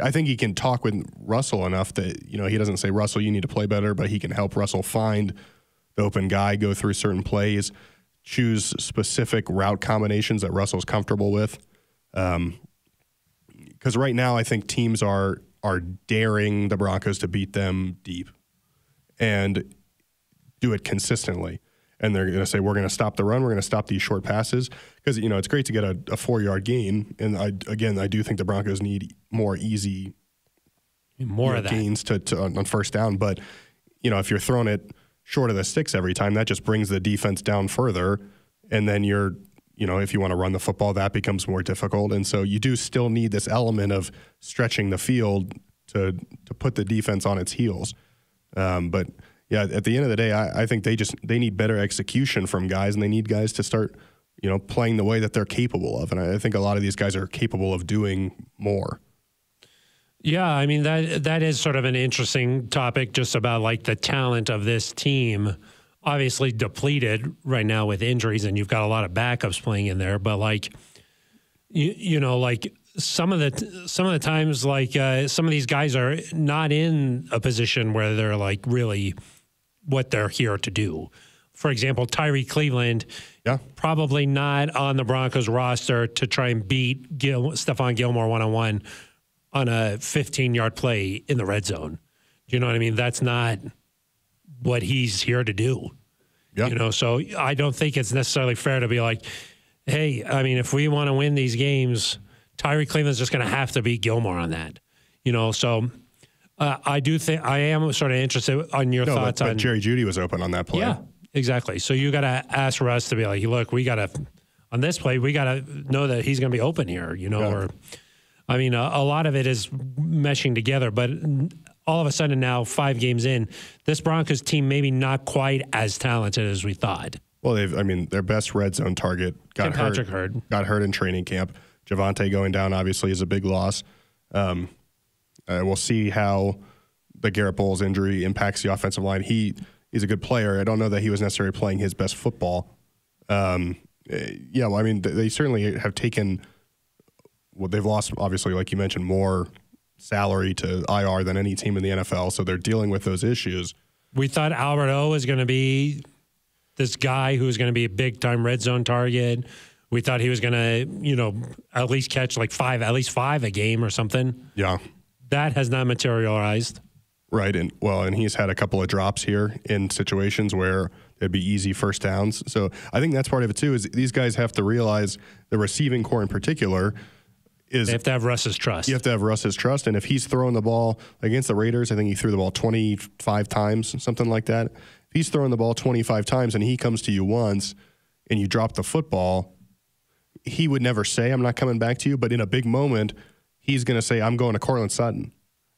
Speaker 2: I think he can talk with Russell enough that you know he doesn't say Russell, you need to play better, but he can help Russell find the open guy, go through certain plays, choose specific route combinations that Russell's comfortable with. Um, because right now, I think teams are are daring the Broncos to beat them deep, and do it consistently. And they're going to say, we're going to stop the run. We're going to stop these short passes. Because, you know, it's great to get a, a four yard gain. And I, again, I do think the Broncos need more easy
Speaker 1: More
Speaker 2: you know, gains to, to, on on first down. But, you know, if you're throwing it short of the sticks every time, that just brings the defense down further. And then you're, you know, if you want to run the football, that becomes more difficult. And so you do still need this element of stretching the field to, to put the defense on its heels. Um, but yeah, at the end of the day, I, I think they just they need better execution from guys, and they need guys to start, you know, playing the way that they're capable of. And I, I think a lot of these guys are capable of doing more.
Speaker 1: Yeah, I mean that that is sort of an interesting topic, just about like the talent of this team. Obviously depleted right now with injuries, and you've got a lot of backups playing in there. But like, you you know, like some of the some of the times, like uh, some of these guys are not in a position where they're like really what they're here to do. For example, Tyree Cleveland,
Speaker 2: Yeah,
Speaker 1: probably not on the Broncos roster to try and beat Gil, Stephon Gilmore one on one on a 15 yard play in the red zone. Do you know what I mean? That's not what he's here to do.
Speaker 2: Yeah,
Speaker 1: You know, so I don't think it's necessarily fair to be like, hey, I mean, if we want to win these games, Tyree Cleveland's just going to have to beat Gilmore on that. You know, so uh, I do think I am sort of interested on your
Speaker 2: no, but,
Speaker 1: thoughts
Speaker 2: but
Speaker 1: on
Speaker 2: Jerry Jeudy was open on that play.
Speaker 1: yeah, exactly. So you got to ask Russ to be like, look, we got to on this play, we got to know that he's going to be open here. You know,
Speaker 2: Yeah.
Speaker 1: or I mean, a, a lot of it is meshing together, but all of a sudden now, five games in, this Broncos team maybe not quite as talented as we thought.
Speaker 2: Well, they've I mean their best red zone target got
Speaker 1: Tim
Speaker 2: hurt.
Speaker 1: Patrick Hurd.
Speaker 2: Got hurt in training camp. Javonte going down obviously is a big loss. Um, uh, we'll see how the Garett Bolles injury impacts the offensive line. He he's a good player. I don't know that he was necessarily playing his best football. Um, eh, yeah, well, I mean they certainly have taken. Well, they've lost obviously, like you mentioned, more salary to IR than any team in the NFL. So they're dealing with those issues.
Speaker 1: We thought Albert O was going to be this guy who was going to be a big time red zone target. We thought he was going to, you know, at least catch like five, at least five a game or something.
Speaker 2: Yeah,
Speaker 1: That has not materialized.
Speaker 2: Right, and well, and he's had a couple of drops here in situations where it'd be easy first downs. So I think that's part of it too. Is these guys have to realize the receiving corps in particular is
Speaker 1: They have to have Russ's trust.
Speaker 2: you have to have Russ's trust, and if he's throwing the ball against the Raiders, I think he threw the ball twenty five times, something like that. If he's throwing the ball twenty five times and he comes to you once, and you drop the football, he would never say, "I'm not coming back to you," but in a big moment, he's going to say, "I'm going to Courtland Sutton."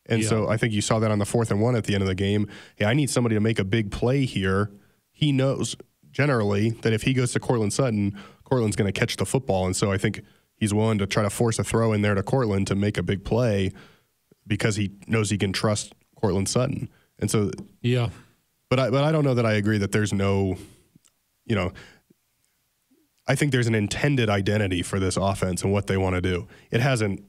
Speaker 2: And so I think you saw that on the fourth and one at the end of the game. Hey, I need somebody to make a big play here. He knows generally that if he goes to Courtland Sutton, Courtland's going to catch the football. And so I think he's willing to try to force a throw in there to Courtland to make a big play because he knows he can trust Courtland Sutton. And so,
Speaker 1: Yeah.
Speaker 2: but I but I don't know that I agree that there's no, you know. I think there's an intended identity for this offense and what they want to do. It hasn't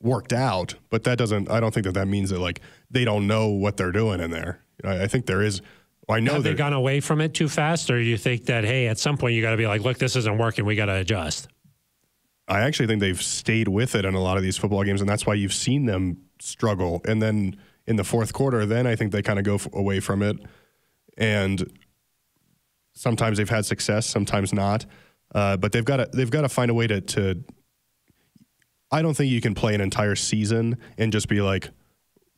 Speaker 2: worked out, but that doesn't. I don't think that that means that like they don't know what they're doing in there. I, I think there is. I know
Speaker 1: Have they gone away from it too fast, or you think that hey, at some point you got to be like, look, this isn't working, we got to adjust?
Speaker 2: I actually think they've stayed with it in a lot of these football games, and that's why you've seen them struggle. And then in the fourth quarter, then I think they kind of go f- away from it, and sometimes they've had success, sometimes not. Uh, but they've got to they've got to find a way to, to. I don't think you can play an entire season and just be like,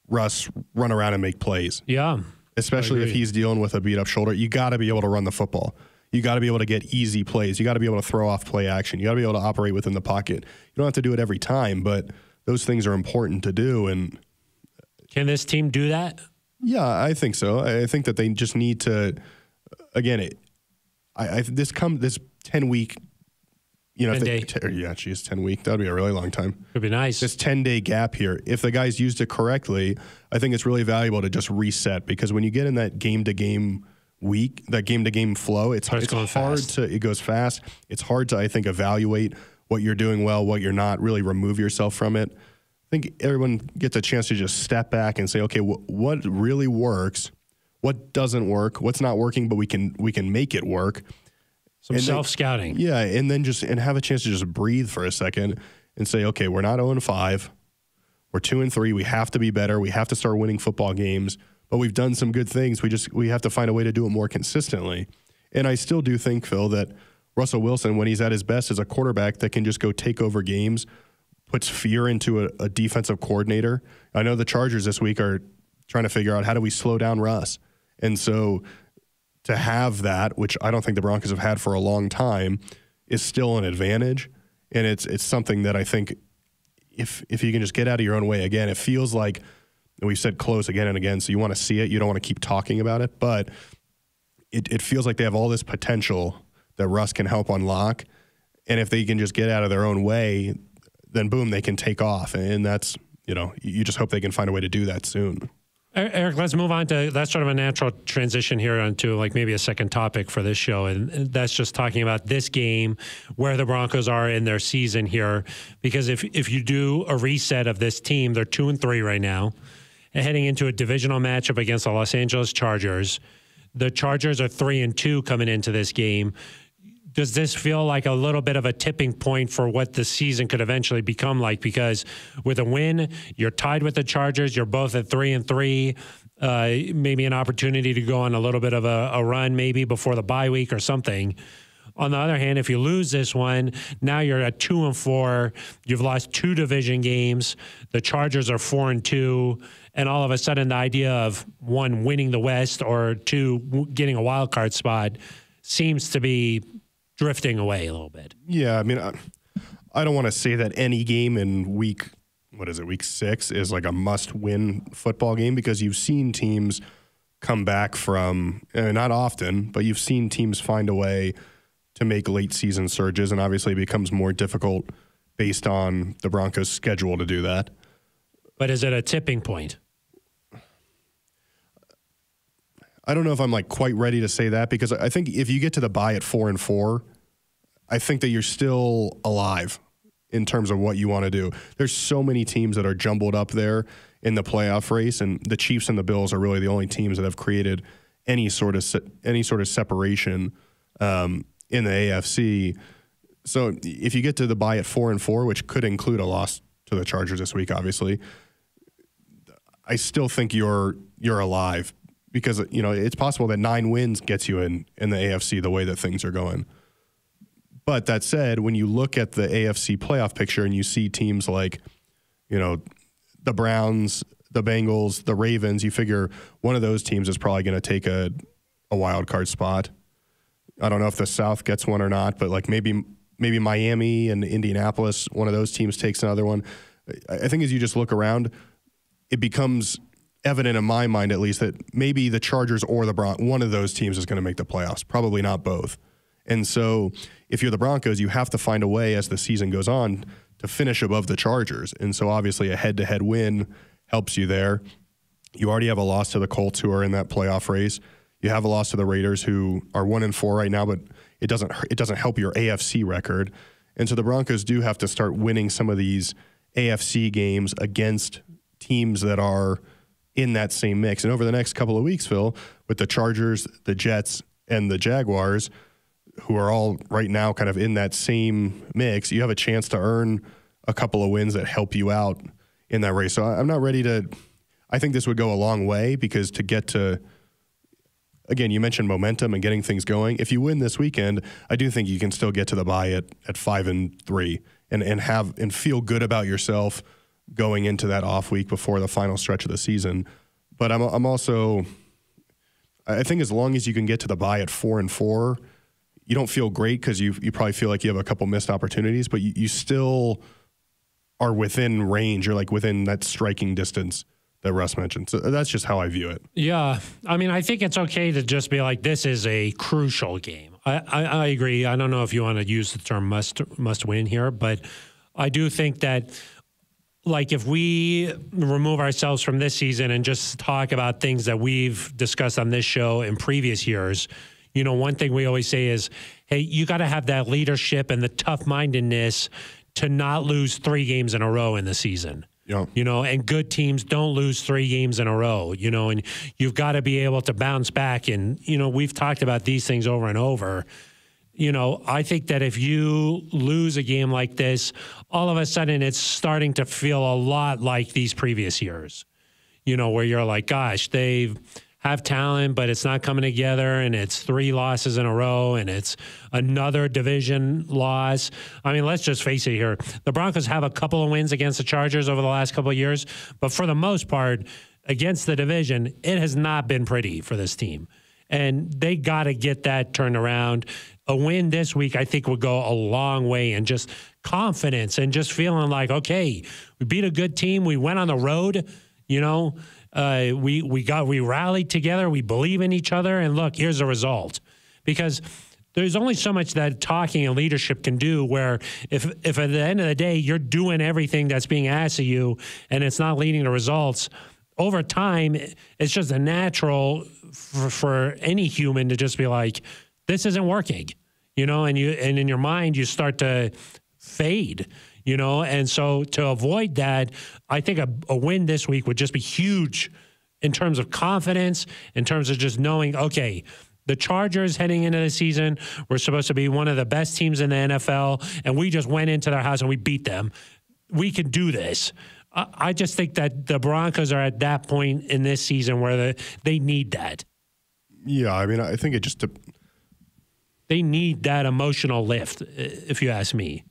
Speaker 2: Russ, run around and make plays
Speaker 1: Yeah.
Speaker 2: especially if he's dealing with a beat up shoulder. You got to be able to run the football. You got to be able to get easy plays. You got to be able to throw off play action. You got to be able to operate within the pocket. You don't have to do it every time, but those things are important to do. And
Speaker 1: Can this team do that?
Speaker 2: yeah, I think so. I think that they just need to. Again, it, I, I this come this ten week. You know, if
Speaker 1: 10
Speaker 2: they,
Speaker 1: day.
Speaker 2: t- yeah, geez, ten week. That'd be a really long time.
Speaker 1: It'd be nice.
Speaker 2: this 10 day gap here, if the guys used it correctly, I think it's really valuable to just reset because when you get in that game to game week, that game to game flow, it's, it's
Speaker 1: going
Speaker 2: hard
Speaker 1: fast.
Speaker 2: to, it goes fast. It's hard to, I think, evaluate what you're doing well, what you're not, really remove yourself from it. I think everyone gets a chance to just step back and say, okay, wh- what really works? What doesn't work? What's not working, but we can we can make it work.
Speaker 1: Some self scouting.
Speaker 2: Yeah, and then just and have a chance to just breathe for a second and say, okay, we're not 0 and 5. We're 2 and 3. We have to be better. We have to start winning football games. But we've done some good things. We just we have to find a way to do it more consistently. And I still do think, Phil, that Russell Wilson, when he's at his best, is a quarterback that can just go take over games, puts fear into a, a defensive coordinator. I know the Chargers this week are trying to figure out how do we slow down Russ. And so to have that, which I don't think the Broncos have had for a long time, is still an advantage. And it's it's something that I think if if you can just get out of your own way again, it feels like and we've said close again and again, so you want to see it, you don't want to keep talking about it, but it, it feels like they have all this potential that Russ can help unlock. And if they can just get out of their own way, then boom, they can take off. And that's, you know, you just hope they can find a way to do that soon.
Speaker 1: Eric, let's move on to that's sort of a natural transition here onto like maybe a second topic for this show, and that's just talking about this game, where the Broncos are in their season here. Because if if you do a reset of this team, they're two and three right now, heading into a divisional matchup against the Los Angeles Chargers. The Chargers are three and two coming into this game does this feel like a little bit of a tipping point for what the season could eventually become like? Because with a win, you're tied with the Chargers. You're both at three and three. Uh, maybe an opportunity to go on a little bit of a, a run, maybe before the bye week or something. On the other hand, if you lose this one, now you're at two and four. You've lost two division games. The Chargers are four and two, and all of a sudden, the idea of one winning the West or two getting a wild card spot seems to be drifting away a little bit.
Speaker 2: Yeah, I mean, I, I don't want to say that any game in week, what is it, week six is like a must win football game because you've seen teams come back from, uh, not often, but you've seen teams find a way to make late season surges. And obviously it becomes more difficult based on the Broncos' schedule to do that.
Speaker 1: But is it a tipping point?
Speaker 2: I don't know if I'm like quite ready to say that because I think if you get to the bye at four and four, I think that you're still alive in terms of what you want to do. There's so many teams that are jumbled up there in the playoff race, and the Chiefs and the Bills are really the only teams that have created any sort of any sort of separation um, in the AFC. So if you get to the bye at four and four, which could include a loss to the Chargers this week, obviously, I still think you're you're alive because you know it's possible that nine wins gets you in in the AFC the way that things are going. But that said, when you look at the AFC playoff picture and you see teams like, you know, the Browns, the Bengals, the Ravens, you figure one of those teams is probably going to take a a wild card spot. I don't know if the South gets one or not, but like maybe maybe Miami and Indianapolis, one of those teams takes another one. I I think as you just look around, it becomes evident in my mind, at least, that maybe the Chargers or the Bron- one of those teams is going to make the playoffs. Probably not both. And so, if you're the Broncos, you have to find a way as the season goes on to finish above the Chargers. And so, obviously, a head-to-head win helps you there. You already have a loss to the Colts, who are in that playoff race. You have a loss to the Raiders, who are one and four right now, but it doesn't it doesn't help your AFC record. And so the Broncos do have to start winning some of these AFC games against teams that are in that same mix. And over the next couple of weeks, Phil, with the Chargers, the Jets, and the Jaguars, who are all right now kind of in that same mix, you have a chance to earn a couple of wins that help you out in that race. So I'm not ready to. I think this would go a long way because to get to, again, you mentioned momentum and getting things going. If you win this weekend, I do think you can still get to the bye at, at five and three and, and have and feel good about yourself going into that off week before the final stretch of the season. But I'm, I'm also, I think as long as you can get to the bye at four and four, you don't feel great because you you probably feel like you have a couple missed opportunities, but you, you still are within range or like within that striking distance that Russ mentioned. So that's just how I view it.
Speaker 1: Yeah, I mean, I think it's okay to just be like, this is a crucial game. I, I, I agree. I don't know if you want to use the term must must win here, but I do think that like if we remove ourselves from this season and just talk about things that we've discussed on this show in previous years, you know, one thing we always say is, hey, you got to have that leadership and the tough mindedness to not lose three games in a row in the season.
Speaker 2: Yeah.
Speaker 1: You know, and good teams don't lose three games in a row, you know, and you've got to be able to bounce back. And, you know, we've talked about these things over and over. You know, I think that if you lose a game like this, all of a sudden it's starting to feel a lot like these previous years, you know, where you're like, gosh, they've, talent, but it's not coming together, and it's three losses in a row, and it's another division loss. I mean, let's just face it here: the Broncos have a couple of wins against the Chargers over the last couple of years, but for the most part, against the division, it has not been pretty for this team, and they got to get that turned around. A win this week, I think, would go a long way in just confidence and just feeling like, okay, we beat a good team, we went on the road, you know uh, we we got we rallied together. We believe in each other, and look, here's the result. Because there's only so much that talking and leadership can do. Where if if at the end of the day you're doing everything that's being asked of you, and it's not leading to results, over time it's just a natural for, for any human to just be like, this isn't working, you know, and you and in your mind you start to fade you know? And so to avoid that, I think a, a win this week would just be huge in terms of confidence, in terms of just knowing, okay, the Chargers heading into the season were supposed to be one of the best teams in the NFL, and we just went into their house and we beat them. We can do this. I just think that the Broncos are at that point in this season where the, they need that.
Speaker 2: Yeah, I mean, I think it just.
Speaker 1: They need that emotional lift, if you ask me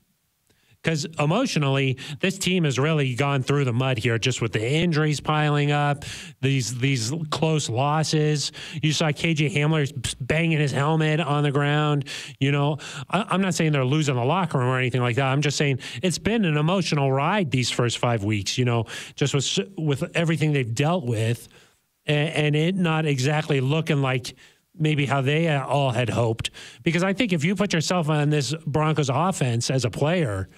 Speaker 1: because emotionally, this team has really gone through the mud here, just with the injuries piling up, these these close losses. You saw KJ Hamler banging his helmet on the ground. You know, I, am not saying they're losing the locker room or anything like that. I'm just saying it's been an emotional ride these first five weeks. You know, just with with everything they've dealt with, and, and it not exactly looking like maybe how they all had hoped. Because I think if you put yourself on this Broncos offense as a player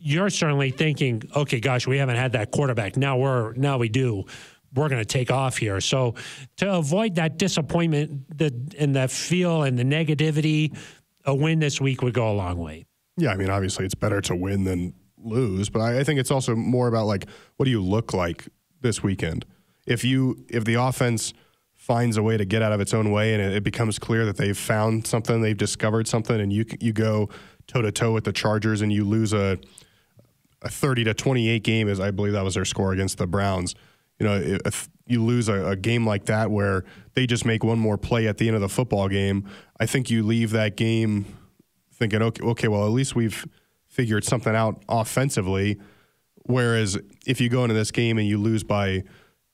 Speaker 1: you're certainly thinking, okay, gosh, we haven't had that quarterback. Now we're now we do. We're going to take off here. So to avoid that disappointment, the and that feel and the negativity, a win this week would go a long way.
Speaker 2: Yeah, I mean, obviously it's better to win than lose, but I, I think it's also more about like what do you look like this weekend? If you if the offense finds a way to get out of its own way and it, becomes clear that they've found something, they've discovered something, and you you go toe to toe with the Chargers and you lose a a 30 to 28 game as I believe that was their score against the Browns. You know, if you lose a, a, game like that where they just make one more play at the end of the football game, I think you leave that game thinking, okay, okay, well at least we've figured something out offensively. Whereas if you go into this game and you lose by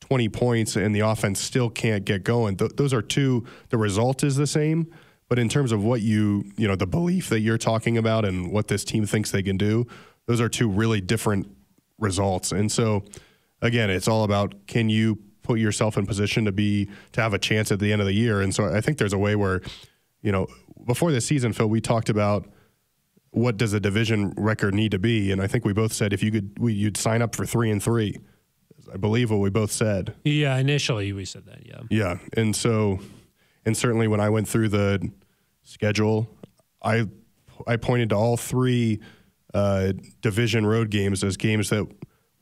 Speaker 2: 20 points and the offense still can't get going, th- those are two. The result is the same, but in terms of what you, you know, the belief that you're talking about and what this team thinks they can do, those are two really different results. And so, again, it's all about can you put yourself in position to be to have a chance at the end of the year. And so, I think there's a way where, you know, before this season, Phil, we talked about what does a division record need to be, and I think we both said if you could, we, you'd sign up for three and three. I believe what we both said.
Speaker 1: Yeah, initially we said that. Yeah.
Speaker 2: Yeah, and so, and certainly when I went through the schedule, I I pointed to all three uh, division road games as games that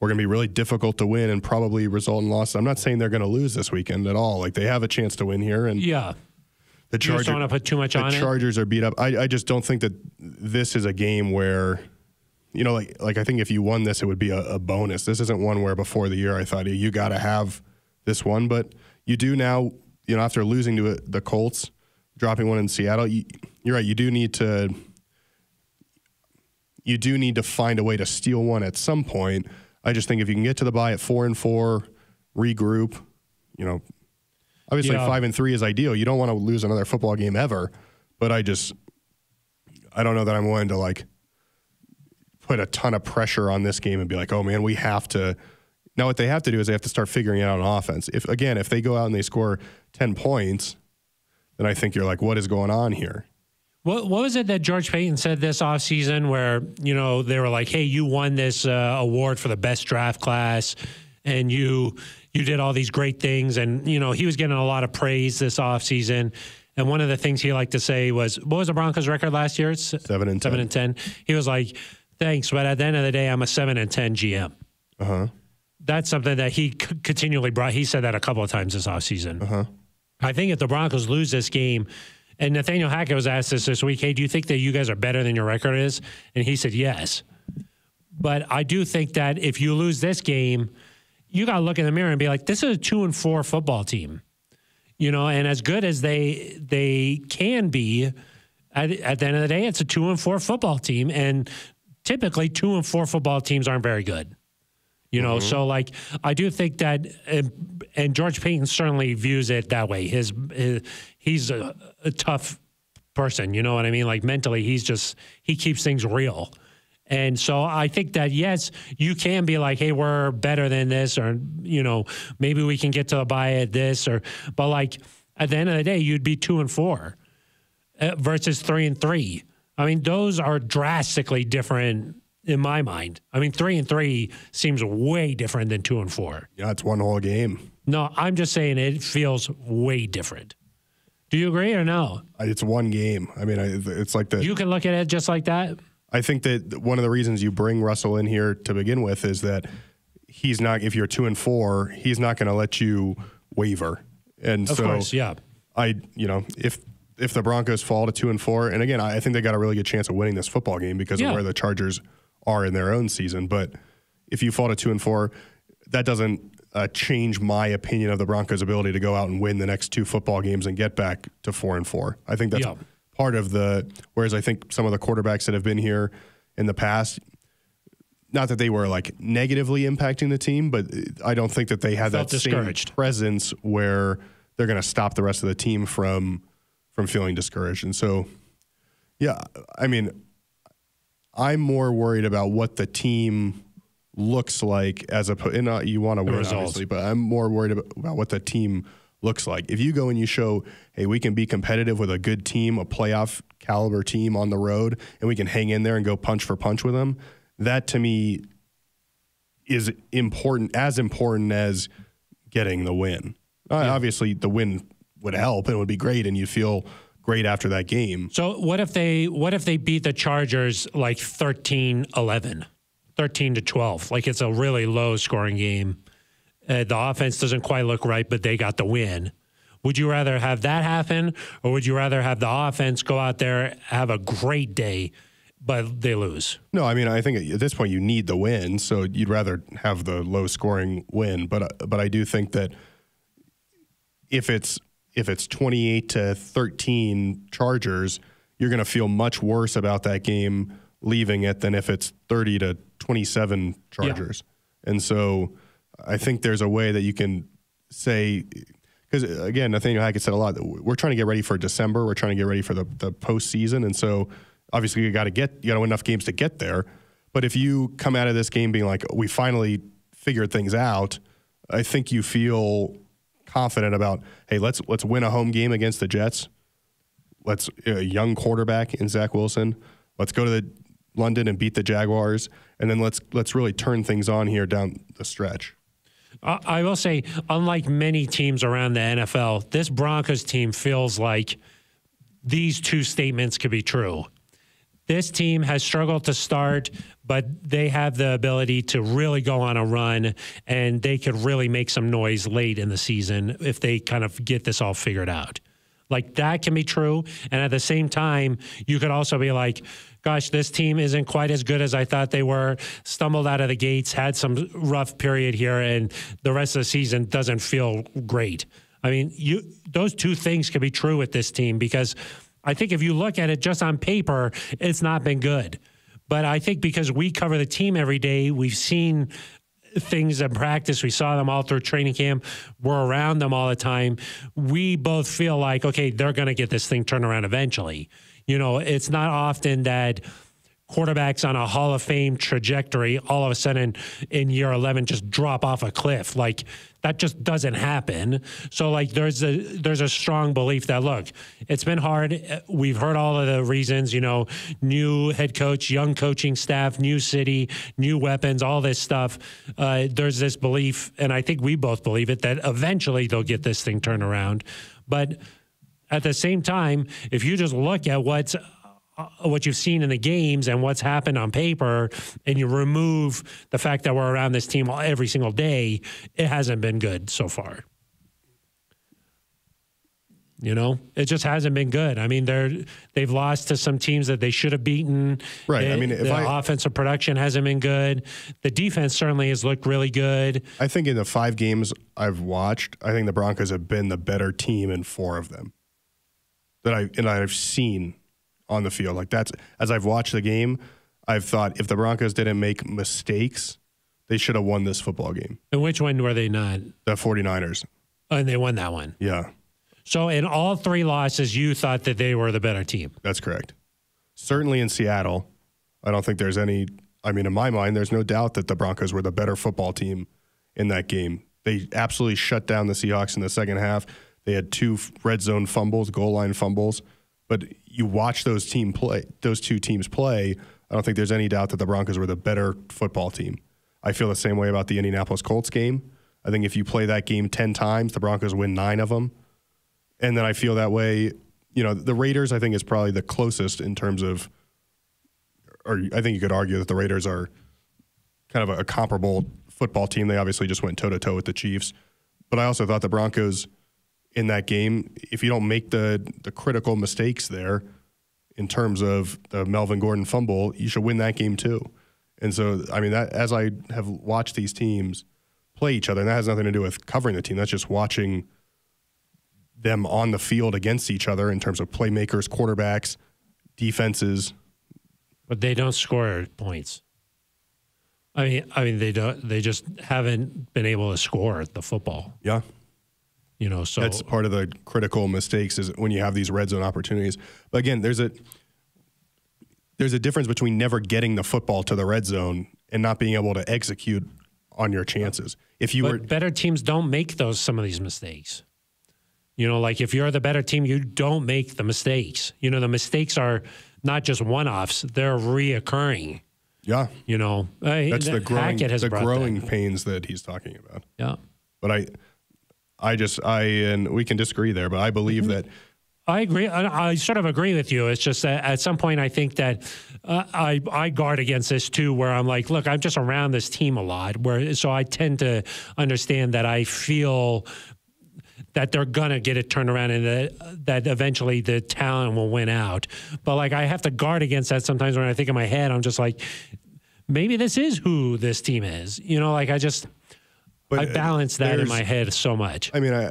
Speaker 2: were going to be really difficult to win and probably result in loss. I'm not saying they're going to lose this weekend at all. Like they have a chance to win here, and
Speaker 1: Yeah.
Speaker 2: the
Speaker 1: You just
Speaker 2: Chargers
Speaker 1: don't want to put too much
Speaker 2: the
Speaker 1: on it.
Speaker 2: Chargers are beat up. I, I just don't think that this is a game where, you know, like like I think if you won this, it would be a, a bonus. This isn't one where before the year I thought you got to have this one, but you do now. You know, after losing to uh, the Colts, dropping one in Seattle, you, you're right. You do need to. You do need to find a way to steal one at some point. I just think if you can get to the bye at four and four, regroup, you know, Obviously,
Speaker 1: Yeah.
Speaker 2: five and three is ideal. You don't want to lose another football game ever. But I just, I don't know that I'm willing to like put a ton of pressure on this game and be like, oh man, we have to. Now, what they have to do is they have to start figuring it out on offense. If again, if they go out and they score ten points, then I think you're like, what is going on here?
Speaker 1: What, what was it that George Paton said this offseason where, you know, they were like, hey, you won this uh, award for the best draft class and you you did all these great things. And, you know, he was getting a lot of praise this offseason. And one of the things he liked to say was, what was the Broncos record last year? It's
Speaker 2: Seven and
Speaker 1: seven
Speaker 2: ten.
Speaker 1: and 10. He was like, thanks. But at the end of the day, I'm a seven and 10 GM.
Speaker 2: Uh huh.
Speaker 1: That's something that he c- continually brought. He said that a couple of times this offseason.
Speaker 2: Uh-huh.
Speaker 1: I think if the Broncos lose this game, and Nathaniel Hackett was asked this this week, hey, do you think that you guys are better than your record is? And he said yes. But I do think that if you lose this game, you got to look in the mirror and be like, this is a two and four football team, you know, and as good as they they can be, at, at the end of the day, it's a two and four football team, and typically two and four football teams aren't very good. You know, so like I do think that, and, and George Paton certainly views it that way. His, his he's a, a tough person. You know what I mean? Like mentally, he's just he keeps things real. And so I think that yes, you can be like, hey, we're better than this, or you know, maybe we can get to a bye at this, or but like at the end of the day, you'd be two and four uh, versus three and three. I mean, those are drastically different in my mind. I mean, three and three seems way different than two and four.
Speaker 2: Yeah, it's one whole game.
Speaker 1: No, I'm just saying it feels way different. Do you agree or no?
Speaker 2: It's one game. I mean, it's like the.
Speaker 1: You can look at it just like that.
Speaker 2: I think that one of the reasons you bring Russell in here to begin with is that he's not. If you're two and four, he's not going to let you waver. And
Speaker 1: Of
Speaker 2: so,
Speaker 1: course, yeah.
Speaker 2: I, you know, if if the Broncos fall to two and four, and again, I think they got a really good chance of winning this football game because
Speaker 1: Yeah.
Speaker 2: of where the Chargers are in their own season. But if you fall to two and four, that doesn't uh, change my opinion of the Broncos' ability to go out and win the next two football games and get back to four and four. I think that's
Speaker 1: Yeah.
Speaker 2: part of the. Whereas I think some of the quarterbacks that have been here in the past. Not that they were like negatively impacting the team, but I don't think that they had
Speaker 1: Felt
Speaker 2: that same presence where they're going to stop the rest of the team from from feeling discouraged. And so, yeah, I mean, I'm more worried about what the team looks like as a and uh, you want to win
Speaker 1: result.
Speaker 2: obviously, but I'm more worried about, about what the team looks like. If you go and you show, hey, we can be competitive with a good team, a playoff caliber team on the road, and we can hang in there and go punch for punch with them, that to me is important, as important as getting the win. Uh, Obviously, the win would help and it would be great, and you feel great after that game.
Speaker 1: So what if they what if they beat the Chargers like 13-11, 13 to 12? Like it's a really low scoring game. Uh, the offense doesn't quite look right, but they got the win. Would you rather have that happen, or would you rather have the offense go out there have a great day, but they lose?
Speaker 2: No, I mean, I think at this point you need the win, so you'd rather have the low scoring win. But but I do think that if it's if it's twenty eight to thirteen Chargers, you're going to feel much worse about that game leaving it than if it's thirty to twenty seven Chargers. And so I think there's a way that you can say. Because again, Nathaniel Hackett said a lot. that We're trying to get ready for December. We're trying to get ready for the, the postseason, and so obviously you got to get you got to win enough games to get there. But if you come out of this game being like, we finally figured things out, I think you feel confident about, hey, let's let's win a home game against the Jets. Let's a young quarterback in Zach Wilson. Let's go to the London and beat the Jaguars, and then let's let's really turn things on here down the stretch.
Speaker 1: I I will say, unlike many teams around the NFL, this Broncos team feels like these two statements could be true. This team has struggled to start, but they have the ability to really go on a run and they could really make some noise late in the season if they kind of get this all figured out. Like that can be true. And at the same time, you could also be like, gosh, this team isn't quite as good as I thought they were. Stumbled out of the gates, had some rough period here, and the rest of the season doesn't feel great. I mean, you those two things could be true with this team because I think if you look at it just on paper, it's not been good. But I think because we cover the team every day, we've seen things in practice. We saw them all through training camp. We're around them all the time. We both feel like, okay, they're going to get this thing turned around eventually. You know, it's not often that quarterbacks on a Hall of Fame trajectory all of a sudden in year 11 just drop off a cliff. Like that just doesn't happen. So like there's a there's a strong belief that look, it's been hard. We've heard all of the reasons, you know, new head coach, young coaching staff, new city, new weapons, all this stuff. Uh, there's this belief, and I think we both believe it, that eventually they'll get this thing turned around. But at the same time, if you just look at what's Uh, what you've seen in the games and what's happened on paper, and you remove the fact that we're around this team every single day, it hasn't been good so far. You know, it just hasn't been good. I mean, they're they've lost to some teams that they should have beaten.
Speaker 2: Right.
Speaker 1: It,
Speaker 2: I mean, if
Speaker 1: the
Speaker 2: I-
Speaker 1: offensive production hasn't been good. The defense certainly has looked really good.
Speaker 2: I think in the five games I've watched, I think the Broncos have been the better team in four of them that I and I've seen on the field. Like that's as I've watched the game, I've thought if the Broncos didn't make mistakes, they should have won this football game.
Speaker 1: And which one were they not?
Speaker 2: The 49ers.
Speaker 1: Oh, and they won that one.
Speaker 2: Yeah,
Speaker 1: So in all three losses, you thought that they were the better team.
Speaker 2: that's correct. Certainly in Seattle, I don't think there's any I mean in my mind there's no doubt that the Broncos were the better football team in that game. They absolutely shut down the Seahawks in the second half. They had two red zone fumbles, goal line fumbles. But you watch those team play, those two teams play. I don't think there's any doubt that the Broncos were the better football team. I feel the same way about the Indianapolis Colts game. I think if you play that game ten times, the Broncos win nine of them. And then I feel that way. You know, the Raiders I think is probably the closest in terms of, or I think you could argue that the Raiders are kind of a, a comparable football team. They obviously just went toe to toe with the Chiefs, but I also thought the Broncos in that game, if you don't make the the critical mistakes there, in terms of the Melvin Gordon fumble, you should win that game too. And so, I mean, that as I have watched these teams play each other, and that has nothing to do with covering the team. That's just watching them on the field against each other in terms of playmakers, quarterbacks, defenses.
Speaker 1: but they don't score points. I mean, I mean they don't. They just haven't been able to score the football.
Speaker 2: Yeah,
Speaker 1: You know, so
Speaker 2: That's part of the critical mistakes is when you have these red zone opportunities. But again, there's a there's a difference between never getting the football to the red zone and not being able to execute on your chances. If you
Speaker 1: but
Speaker 2: were
Speaker 1: better teams don't make those some of these mistakes. You know, like if you're the better team, you don't make the mistakes. You know, the mistakes are not just one offs; they're reoccurring.
Speaker 2: yeah,
Speaker 1: You know,
Speaker 2: that's the growing
Speaker 1: has
Speaker 2: the
Speaker 1: brought that.
Speaker 2: growing pains that he's talking about.
Speaker 1: Yeah.
Speaker 2: But I I just I and we can disagree there, but I believe that
Speaker 1: I agree. I, sort of agree with you. It's just that at some point, I think that uh, I I guard against this too, where I'm like, look, I'm just around this team a lot, where so I tend to understand that I feel that they're gonna get it turned around and that that eventually the talent will win out. But like I have to guard against that sometimes when I think in my head, I'm just like, maybe this is who this team is. You know, like I just
Speaker 2: but
Speaker 1: I balance that in my head so much.
Speaker 2: I mean, I,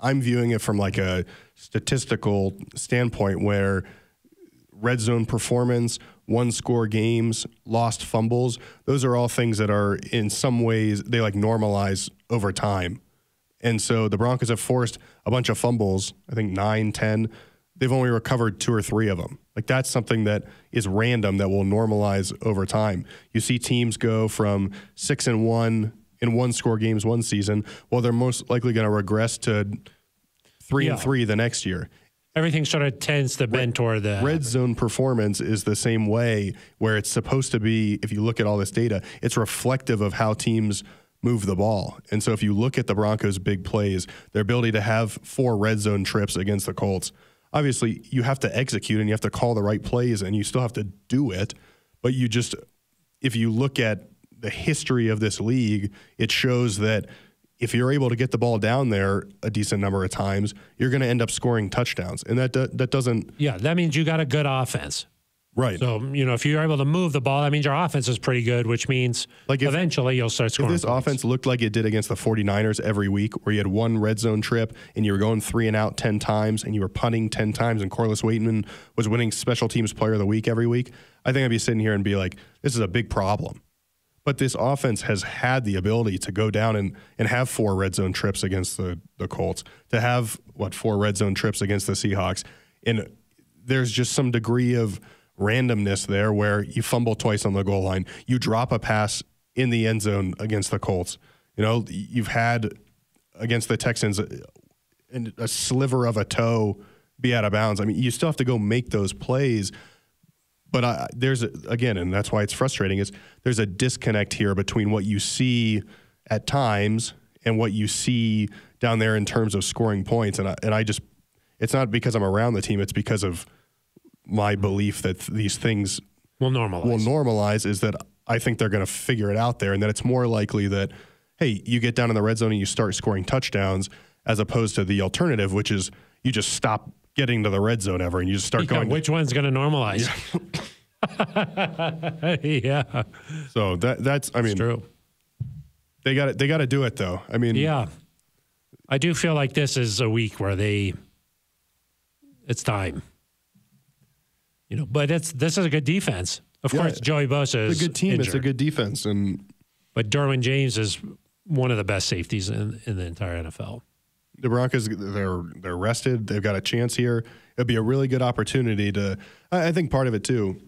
Speaker 2: I'm viewing it from like a statistical standpoint where red zone performance, one score games, lost fumbles, those are all things that are in some ways they like normalize over time. And so the Broncos have forced a bunch of fumbles, I think nine, 10. They've only recovered two or three of them. Like that's something that is random that will normalize over time. You see teams go from six and one in one score games one season, well, they're most likely going to regress to three
Speaker 1: Yeah.
Speaker 2: and three the next year.
Speaker 1: Everything sort of tends to bend toward the
Speaker 2: Red zone performance is the same way, where it's supposed to be, if you look at all this data, it's reflective of how teams move the ball. And so if you look at the Broncos' big plays, their ability to have four red zone trips against the Colts, obviously you have to execute and you have to call the right plays and you still have to do it. But you just, if you look at the history of this league, it shows that if you're able to get the ball down there a decent number of times, you're going to end up scoring touchdowns. And that that doesn't
Speaker 1: Yeah, that means you got a good offense.
Speaker 2: right.
Speaker 1: So, you know, if you're able to move the ball, that means your offense is pretty good, which means
Speaker 2: Like if-
Speaker 1: eventually you'll start scoring.
Speaker 2: If this
Speaker 1: points.
Speaker 2: offense looked like it did against the 49ers every week, where you had one red zone trip and you were going three and out 10 times and you were punting 10 times and Corliss Waitman was winning special teams player of the week every week, I think I'd be sitting here and be like, this is a big problem. But this offense has had the ability to go down and, and have four red zone trips against the, the Colts, to have, what, four red zone trips against the Seahawks. And there's just some degree of randomness there where you fumble twice on the goal line, you drop a pass in the end zone against the Colts. You know, you've had against the Texans uh, and a sliver of a toe be out of bounds. I mean, you still have to go make those plays. But I, there's a, again, and that's why it's frustrating. Is there's a disconnect here between what you see at times and what you see down there in terms of scoring points. And I, and I just, it's not because I'm around the team. It's because of my belief that these things
Speaker 1: will normalize.
Speaker 2: will normalize. Is that I think they're going to figure it out there, and that it's more likely that hey, you get down in the red zone and you start scoring touchdowns, as opposed to the alternative, which is you just stop getting to the red zone ever and you just start
Speaker 1: Yeah,
Speaker 2: going.
Speaker 1: which one's going to normalize? <laughs> Yeah,
Speaker 2: so that that's I mean
Speaker 1: true.
Speaker 2: they got they got to do it though. I mean
Speaker 1: Yeah, I do feel like this is a week where they, it's time. You know, but it's this is a good defense. Of
Speaker 2: Yeah,
Speaker 1: course, Joey Bosa
Speaker 2: it's
Speaker 1: is
Speaker 2: a good team. It's a good defense, and
Speaker 1: but Derwin James is one of the best safeties in, in the entire NFL.
Speaker 2: The Broncos they're they're rested. They've got a chance here. It'd be a really good opportunity to. I, I think part of it too.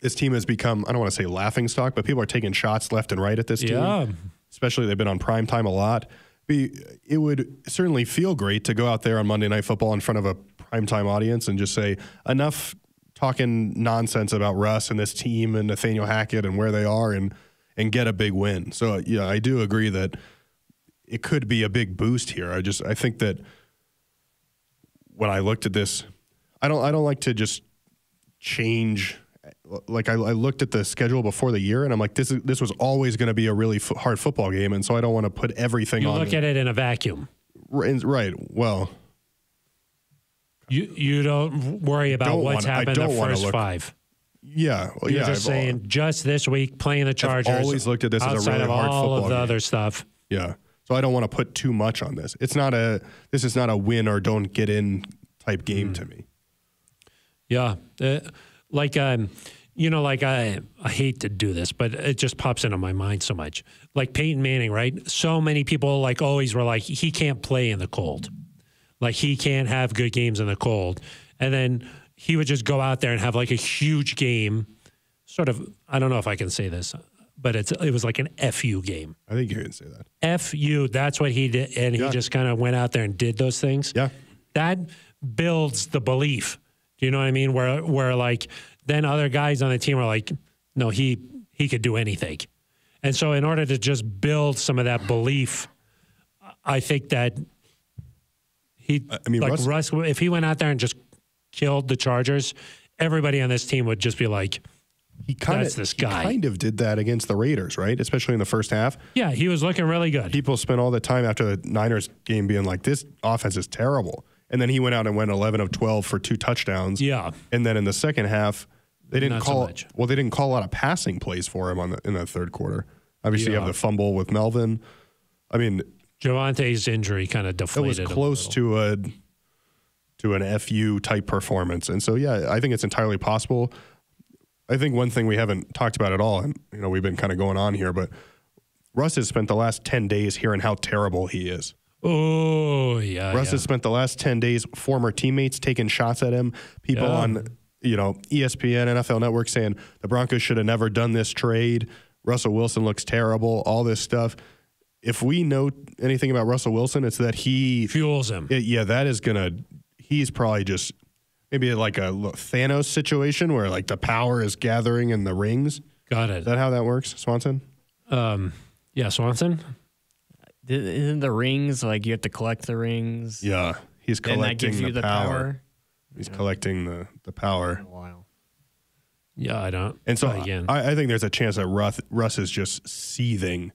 Speaker 2: This team has become I don't want to say laughing stock, but people are taking shots left and right at this
Speaker 1: Yeah.
Speaker 2: team. Especially they've been on prime time a lot. Be, it would certainly feel great to go out there on Monday Night Football in front of a primetime audience and just say enough talking nonsense about Russ and this team and Nathaniel Hackett and where they are and and get a big win. So yeah, I do agree that it could be a big boost here. I just I think that when I looked at this, I don't I don't like to just change. Like I, I looked at the schedule before the year, and I'm like, this is this was always going to be a really f- hard football game, and so I don't want to put everything
Speaker 1: You
Speaker 2: on.
Speaker 1: look at it in a vacuum.
Speaker 2: right, right. Well,
Speaker 1: You you don't worry about
Speaker 2: don't
Speaker 1: what's
Speaker 2: wanna-
Speaker 1: happened the first
Speaker 2: look-
Speaker 1: five.
Speaker 2: yeah, well,
Speaker 1: You're
Speaker 2: yeah.
Speaker 1: just
Speaker 2: I've
Speaker 1: saying just this week playing the Chargers.
Speaker 2: I've always looked at this as a
Speaker 1: outside
Speaker 2: really
Speaker 1: of
Speaker 2: hard
Speaker 1: all
Speaker 2: football
Speaker 1: of the
Speaker 2: game.
Speaker 1: other stuff.
Speaker 2: Yeah. So I don't want to put too much on this. It's not a this is not a win or don't get in type game
Speaker 1: Mm.
Speaker 2: to me.
Speaker 1: Yeah, uh, like um, you know, like I I hate to do this, but it just pops into my mind so much. Like Peyton Manning, right? So many people like always were like he can't play in the cold, like he can't have good games in the cold, and then he would just go out there and have like a huge game. Sort of, I don't know if I can say this, but it's it was like an fu game.
Speaker 2: I think you can say that.
Speaker 1: fu, that's what he did, and he just kind of went out there and did those things
Speaker 2: Yeah.
Speaker 1: that builds the belief. Do you know what I mean? Where where like then other guys on the team are like, no, he he could do anything. And so in order to just build some of that belief, I think that he
Speaker 2: I mean,
Speaker 1: like
Speaker 2: Russ-
Speaker 1: Russ, if he went out there and just killed the Chargers, everybody on this team would just be like,
Speaker 2: He kind
Speaker 1: That's
Speaker 2: of
Speaker 1: this guy.
Speaker 2: kind of did that against the Raiders, right? Especially in the first half.
Speaker 1: yeah, he was looking really good.
Speaker 2: People spent all the time after the Niners game being like, "This offense is terrible," and then he went out and went 11 of 12 for two touchdowns.
Speaker 1: Yeah.
Speaker 2: And then in the second half, they didn't
Speaker 1: Not so
Speaker 2: call
Speaker 1: much.
Speaker 2: well. They didn't call a lot of passing plays for him on the in the third quarter. Obviously, you have the fumble with Melvin. I mean,
Speaker 1: Javonte's injury kind of deflated.
Speaker 2: it was
Speaker 1: him a
Speaker 2: close to a to an fu type performance and so yeah i think it's entirely possible i think one thing we haven't talked about at all and you know we've been kind of going on here but russ has spent the last 10 days hearing how terrible he is
Speaker 1: Oh yeah,
Speaker 2: russ
Speaker 1: yeah.
Speaker 2: has spent the last 10 days former teammates taking shots at him people
Speaker 1: Yeah.
Speaker 2: on you know espn nfl network saying the broncos should have never done this trade russell wilson looks terrible all this stuff if we know anything about russell wilson it's that he
Speaker 1: fuels him.
Speaker 2: it- yeah, that is gonna. He's probably just maybe like a Thanos situation where like the power is gathering in the rings.
Speaker 1: Got it.
Speaker 2: Is that how that works, Swanson?
Speaker 1: Um, Yeah, Swanson.
Speaker 3: Isn't the rings like you have to collect the rings?
Speaker 2: Yeah, he's collecting
Speaker 3: that gives you
Speaker 2: the,
Speaker 3: the
Speaker 2: power.
Speaker 3: power.
Speaker 2: He's collecting the the power.
Speaker 3: Wow.
Speaker 1: Yeah, I don't.
Speaker 2: And so
Speaker 1: again,
Speaker 2: I, I think there's a chance that Russ, Russ is just seething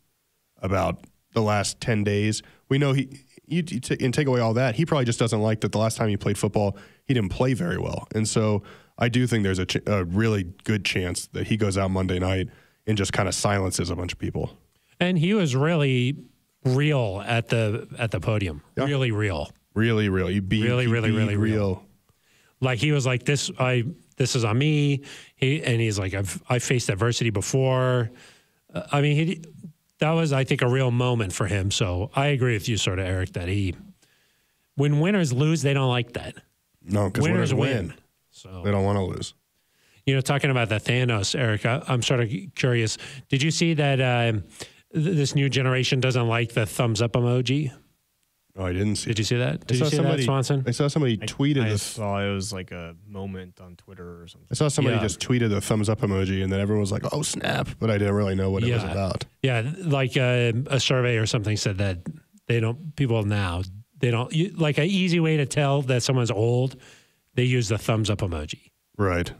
Speaker 2: about the last 10 days. We know he, you, you t- and take away all that, he probably just doesn't like that the last time he played football, he didn't play very well. And so I do think there's a, ch- a really good chance that he goes out Monday night and just kind of silences a bunch of people.
Speaker 1: and he was really real at the at the podium.
Speaker 2: Yeah.
Speaker 1: Really real.
Speaker 2: Really, really. Be,
Speaker 1: Really, really, really real.
Speaker 2: real.
Speaker 1: Like he was like this. I this is on me. He and he's like I've I faced adversity before. Uh, I mean he that was I think a real moment for him. So I agree with you, sort of Aric, that he when winners lose, they don't like that.
Speaker 2: No, because
Speaker 1: Winners
Speaker 2: winners
Speaker 1: win.
Speaker 2: win.
Speaker 1: So
Speaker 2: They don't want to lose.
Speaker 1: You know, talking about the Thanos, Aric, I, I'm sort of curious. Did you see that um, th- this new generation doesn't like the thumbs up emoji?
Speaker 2: Oh, I didn't see.
Speaker 1: Did you see that?
Speaker 2: I
Speaker 1: Did
Speaker 2: saw
Speaker 1: you see
Speaker 2: somebody,
Speaker 1: that, Swanson?
Speaker 2: I saw somebody
Speaker 3: I-
Speaker 2: tweeted
Speaker 3: I
Speaker 2: this.
Speaker 3: saw it was like a moment on Twitter or something.
Speaker 2: I saw somebody
Speaker 1: Yeah.
Speaker 2: just tweeted the thumbs up emoji, and then everyone was like, "Oh snap!" But I didn't really know what it was about.
Speaker 1: Yeah, like uh, a survey or something said that they don't. People now they don't you, like an easy way to tell that someone's old. They use the thumbs up emoji.
Speaker 2: Right.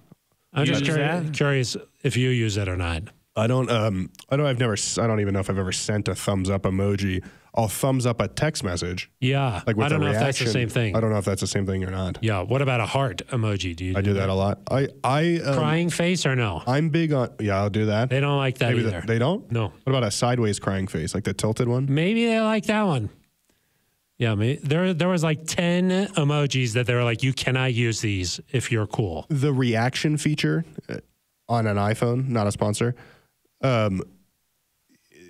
Speaker 1: I'm
Speaker 3: You
Speaker 1: just
Speaker 3: use
Speaker 1: curi-
Speaker 3: that?
Speaker 1: curious if you use it or not.
Speaker 2: I don't. Um. I don't. I've never. I don't even know if I've ever sent a thumbs up emoji. I'll thumbs up a text message.
Speaker 1: Yeah,
Speaker 2: Like with
Speaker 1: I don't know if that's the same thing.
Speaker 2: I don't know if that's the same thing or not.
Speaker 1: Yeah, what about a heart emoji? Do you
Speaker 2: I do that a lot. I. I. Um,
Speaker 1: crying face or no?
Speaker 2: I'm big on. Yeah, I'll do that.
Speaker 1: They don't like that
Speaker 2: Maybe
Speaker 1: either.
Speaker 2: the, they don't.
Speaker 1: no,
Speaker 2: What about a sideways crying face, like the tilted one?
Speaker 1: maybe they like that one. Yeah, may there there was like ten emojis that they were like, you cannot use these if you're cool.
Speaker 2: The reaction feature uh, on an iPhone, not a sponsor. Um,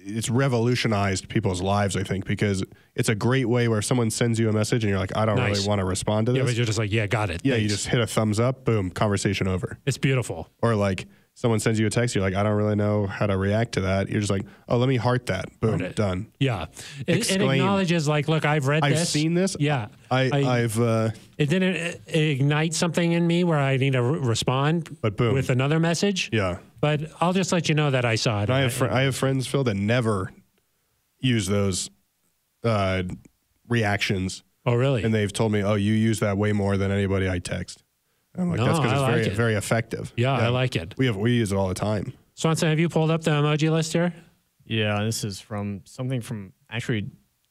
Speaker 2: it's revolutionized people's lives, I think, because it's a great way where someone sends you a message and you're like, I don't
Speaker 1: Nice.
Speaker 2: really want to respond to this.
Speaker 1: Yeah, but you're just like, yeah, got it.
Speaker 2: Yeah, you just hit a thumbs up, boom, conversation over.
Speaker 1: it's beautiful.
Speaker 2: Or like someone sends you a text, you're like, I don't really know how to react to that. You're just like, oh, let me heart that, boom,
Speaker 1: Heart
Speaker 2: done.
Speaker 1: Yeah, it, it acknowledges like, look, I've read
Speaker 2: I've
Speaker 1: this.
Speaker 2: seen this.
Speaker 1: Yeah,
Speaker 2: I, I've, uh,
Speaker 1: it didn't ignite something in me where I need to re- respond
Speaker 2: but boom,
Speaker 1: with another message.
Speaker 2: yeah.
Speaker 1: But I'll just let you know that I saw it.
Speaker 2: I have fr- I have friends, Phil, that never use those uh, reactions,
Speaker 1: oh, really?
Speaker 2: and they've told me, "Oh, you use that way more than anybody I text." I'm like,
Speaker 1: No,
Speaker 2: "That's because
Speaker 1: I
Speaker 2: it's
Speaker 1: like
Speaker 2: very
Speaker 1: it.
Speaker 2: very effective."
Speaker 1: yeah, I like it.
Speaker 2: We have we use it all the time.
Speaker 1: Swanson, have you pulled up the emoji list here?
Speaker 3: Yeah, this is from something from actually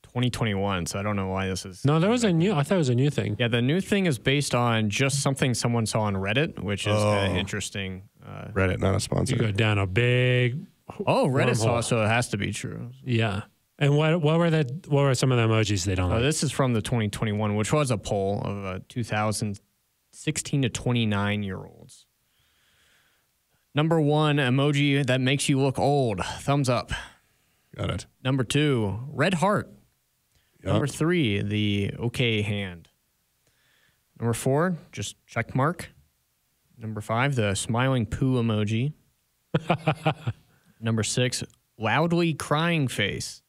Speaker 3: 2021, so I don't know why this is.
Speaker 1: No, there was a new. I thought it was a new thing.
Speaker 3: Yeah, the new thing is based on just something someone saw on Reddit, which is
Speaker 2: Oh.
Speaker 3: interesting. Uh,
Speaker 2: Reddit, not a sponsor.
Speaker 1: You go down a big
Speaker 3: oh, Reddit saw,
Speaker 1: Wormhole.
Speaker 3: so it has to be true.
Speaker 1: yeah. And what what were the what were some of the emojis they don't
Speaker 3: Uh,
Speaker 1: like?
Speaker 3: this is from the 2021, which was a poll of uh, 2016 to 29 year olds. Number one emoji that makes you look old, thumbs up.
Speaker 2: Got it.
Speaker 3: Number two, red heart.
Speaker 2: Yeah.
Speaker 3: Number three, the okay hand. Number four, just check mark. Number five, the smiling poo emoji. <laughs> Number six, loudly crying face.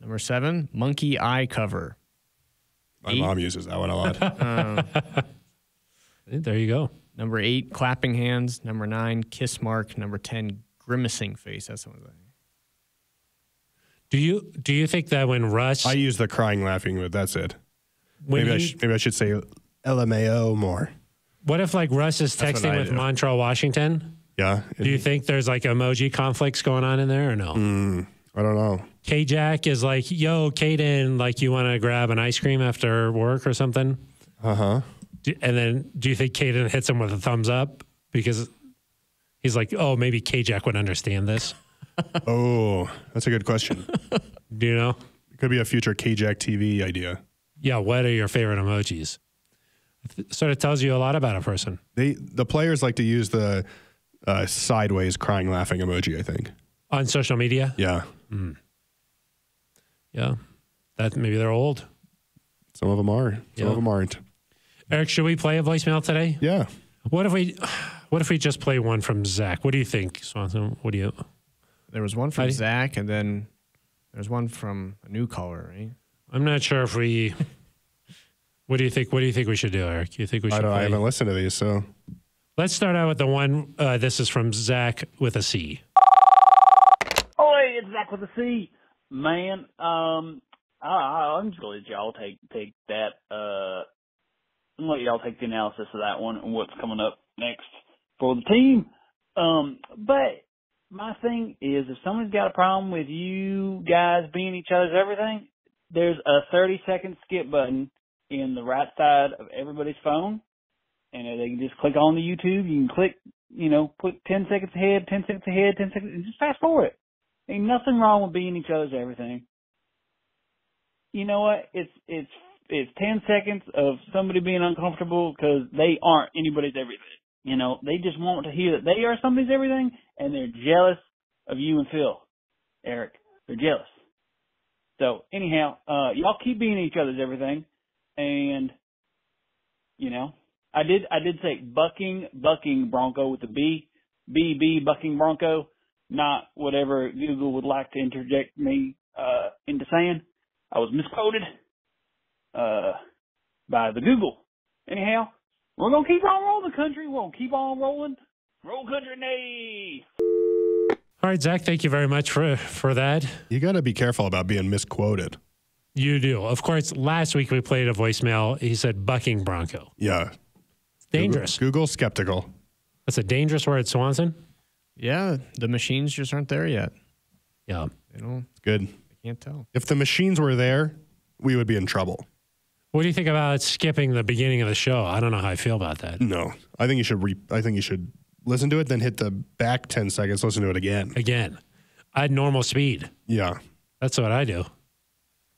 Speaker 3: Number seven, monkey eye cover.
Speaker 2: My
Speaker 3: Eight.
Speaker 2: mom uses that one a lot. Oh. <laughs>
Speaker 1: there you go.
Speaker 3: Number eight, clapping hands. Number nine, kiss mark. Number 10, grimacing face. That's what I'm saying.
Speaker 1: Do you do you think that when Russ
Speaker 2: I use the crying laughing, but that's it.
Speaker 1: when
Speaker 2: Maybe I
Speaker 1: he-
Speaker 2: sh- maybe I should say LMAO more.
Speaker 1: what if like Russ is
Speaker 3: That's what
Speaker 1: texting
Speaker 3: I
Speaker 1: with
Speaker 3: do.
Speaker 1: Montrell Washington?
Speaker 2: Yeah.
Speaker 1: Do you think there's like emoji conflicts going on in there or no?
Speaker 2: Mm, I don't know.
Speaker 1: K Jack is like, yo, Kaden, like you want to grab an ice cream after work or something?
Speaker 2: Uh huh.
Speaker 1: And then do you think Kaden hits him with a thumbs up because he's like, oh, maybe K Jack would understand this? <laughs>
Speaker 2: Oh, that's a good question.
Speaker 1: Do you know?
Speaker 2: It could be a future KJack TV idea.
Speaker 1: Yeah. What are your favorite emojis? It sort of tells you a lot about a person.
Speaker 2: They the players like to use the uh, sideways crying laughing emoji. I think.
Speaker 1: On social media?
Speaker 2: Yeah.
Speaker 1: Yeah. That maybe they're old.
Speaker 2: Some of them are. Some
Speaker 1: Yeah.
Speaker 2: of them aren't.
Speaker 1: Aric, should we play a voicemail today?
Speaker 2: Yeah.
Speaker 1: What if we what if we just play one from Zach? What do you think, Swanson? What do you
Speaker 3: There was one from
Speaker 1: I-
Speaker 3: Zach, and then there's one from a new caller, right?
Speaker 1: I'm not sure if we what do you think what do you think we should do, Aric? You think we should
Speaker 2: I don't. I haven't listened to these, so
Speaker 1: Let's start out with the one uh, this is from Zach with a C.
Speaker 4: Oi, it's Zach with a C. Man, um, I, I'm just gonna let y'all take take that. Uh, I'm let y'all take the analysis of that one and what's coming up next for the team. Um, but my thing is, if someone's got a problem with you guys being each other's everything, there's a 30 second skip button in the right side of everybody's phone, and they can just click on the YouTube. You can click, you know, put 10 seconds ahead, 10 seconds ahead, 10 seconds, and just fast forward. Ain't nothing wrong with being each other's everything. You know what? It's it's it's 10 seconds of somebody being uncomfortable because they aren't anybody's everything. You know, they just want to hear that they are somebody's everything, and they're jealous of you and Phil, Aric. They're jealous. So anyhow, uh, y'all keep being each other's everything, and you know, I did I did say bucking bucking Bronco with the B B B bucking Bronco, not whatever Google would like to interject me uh, into saying. I was misquoted uh, by the Google. Anyhow, we're gonna keep on rolling, the country. We're gonna keep on rolling. Roll country, nay.
Speaker 1: All right, Zach, thank you very much for, for that.
Speaker 2: You got to be careful about being misquoted.
Speaker 1: You do. Of course, last week we played a voicemail. He said bucking Bronco.
Speaker 2: Yeah.
Speaker 1: Dangerous.
Speaker 2: Google, Google's skeptical.
Speaker 1: That's a dangerous word, Swanson.
Speaker 3: Yeah, the machines just aren't there yet.
Speaker 1: Yeah.
Speaker 3: They don't.
Speaker 2: Good.
Speaker 3: I can't tell.
Speaker 2: If the machines were there, we would be in trouble.
Speaker 1: What do you think about skipping the beginning of the show? I don't know how I feel about that.
Speaker 2: No, I think you should. Re- I think you should listen to it, then hit the back ten seconds, listen to it again.
Speaker 1: Again, at normal speed.
Speaker 2: Yeah.
Speaker 1: That's what I do.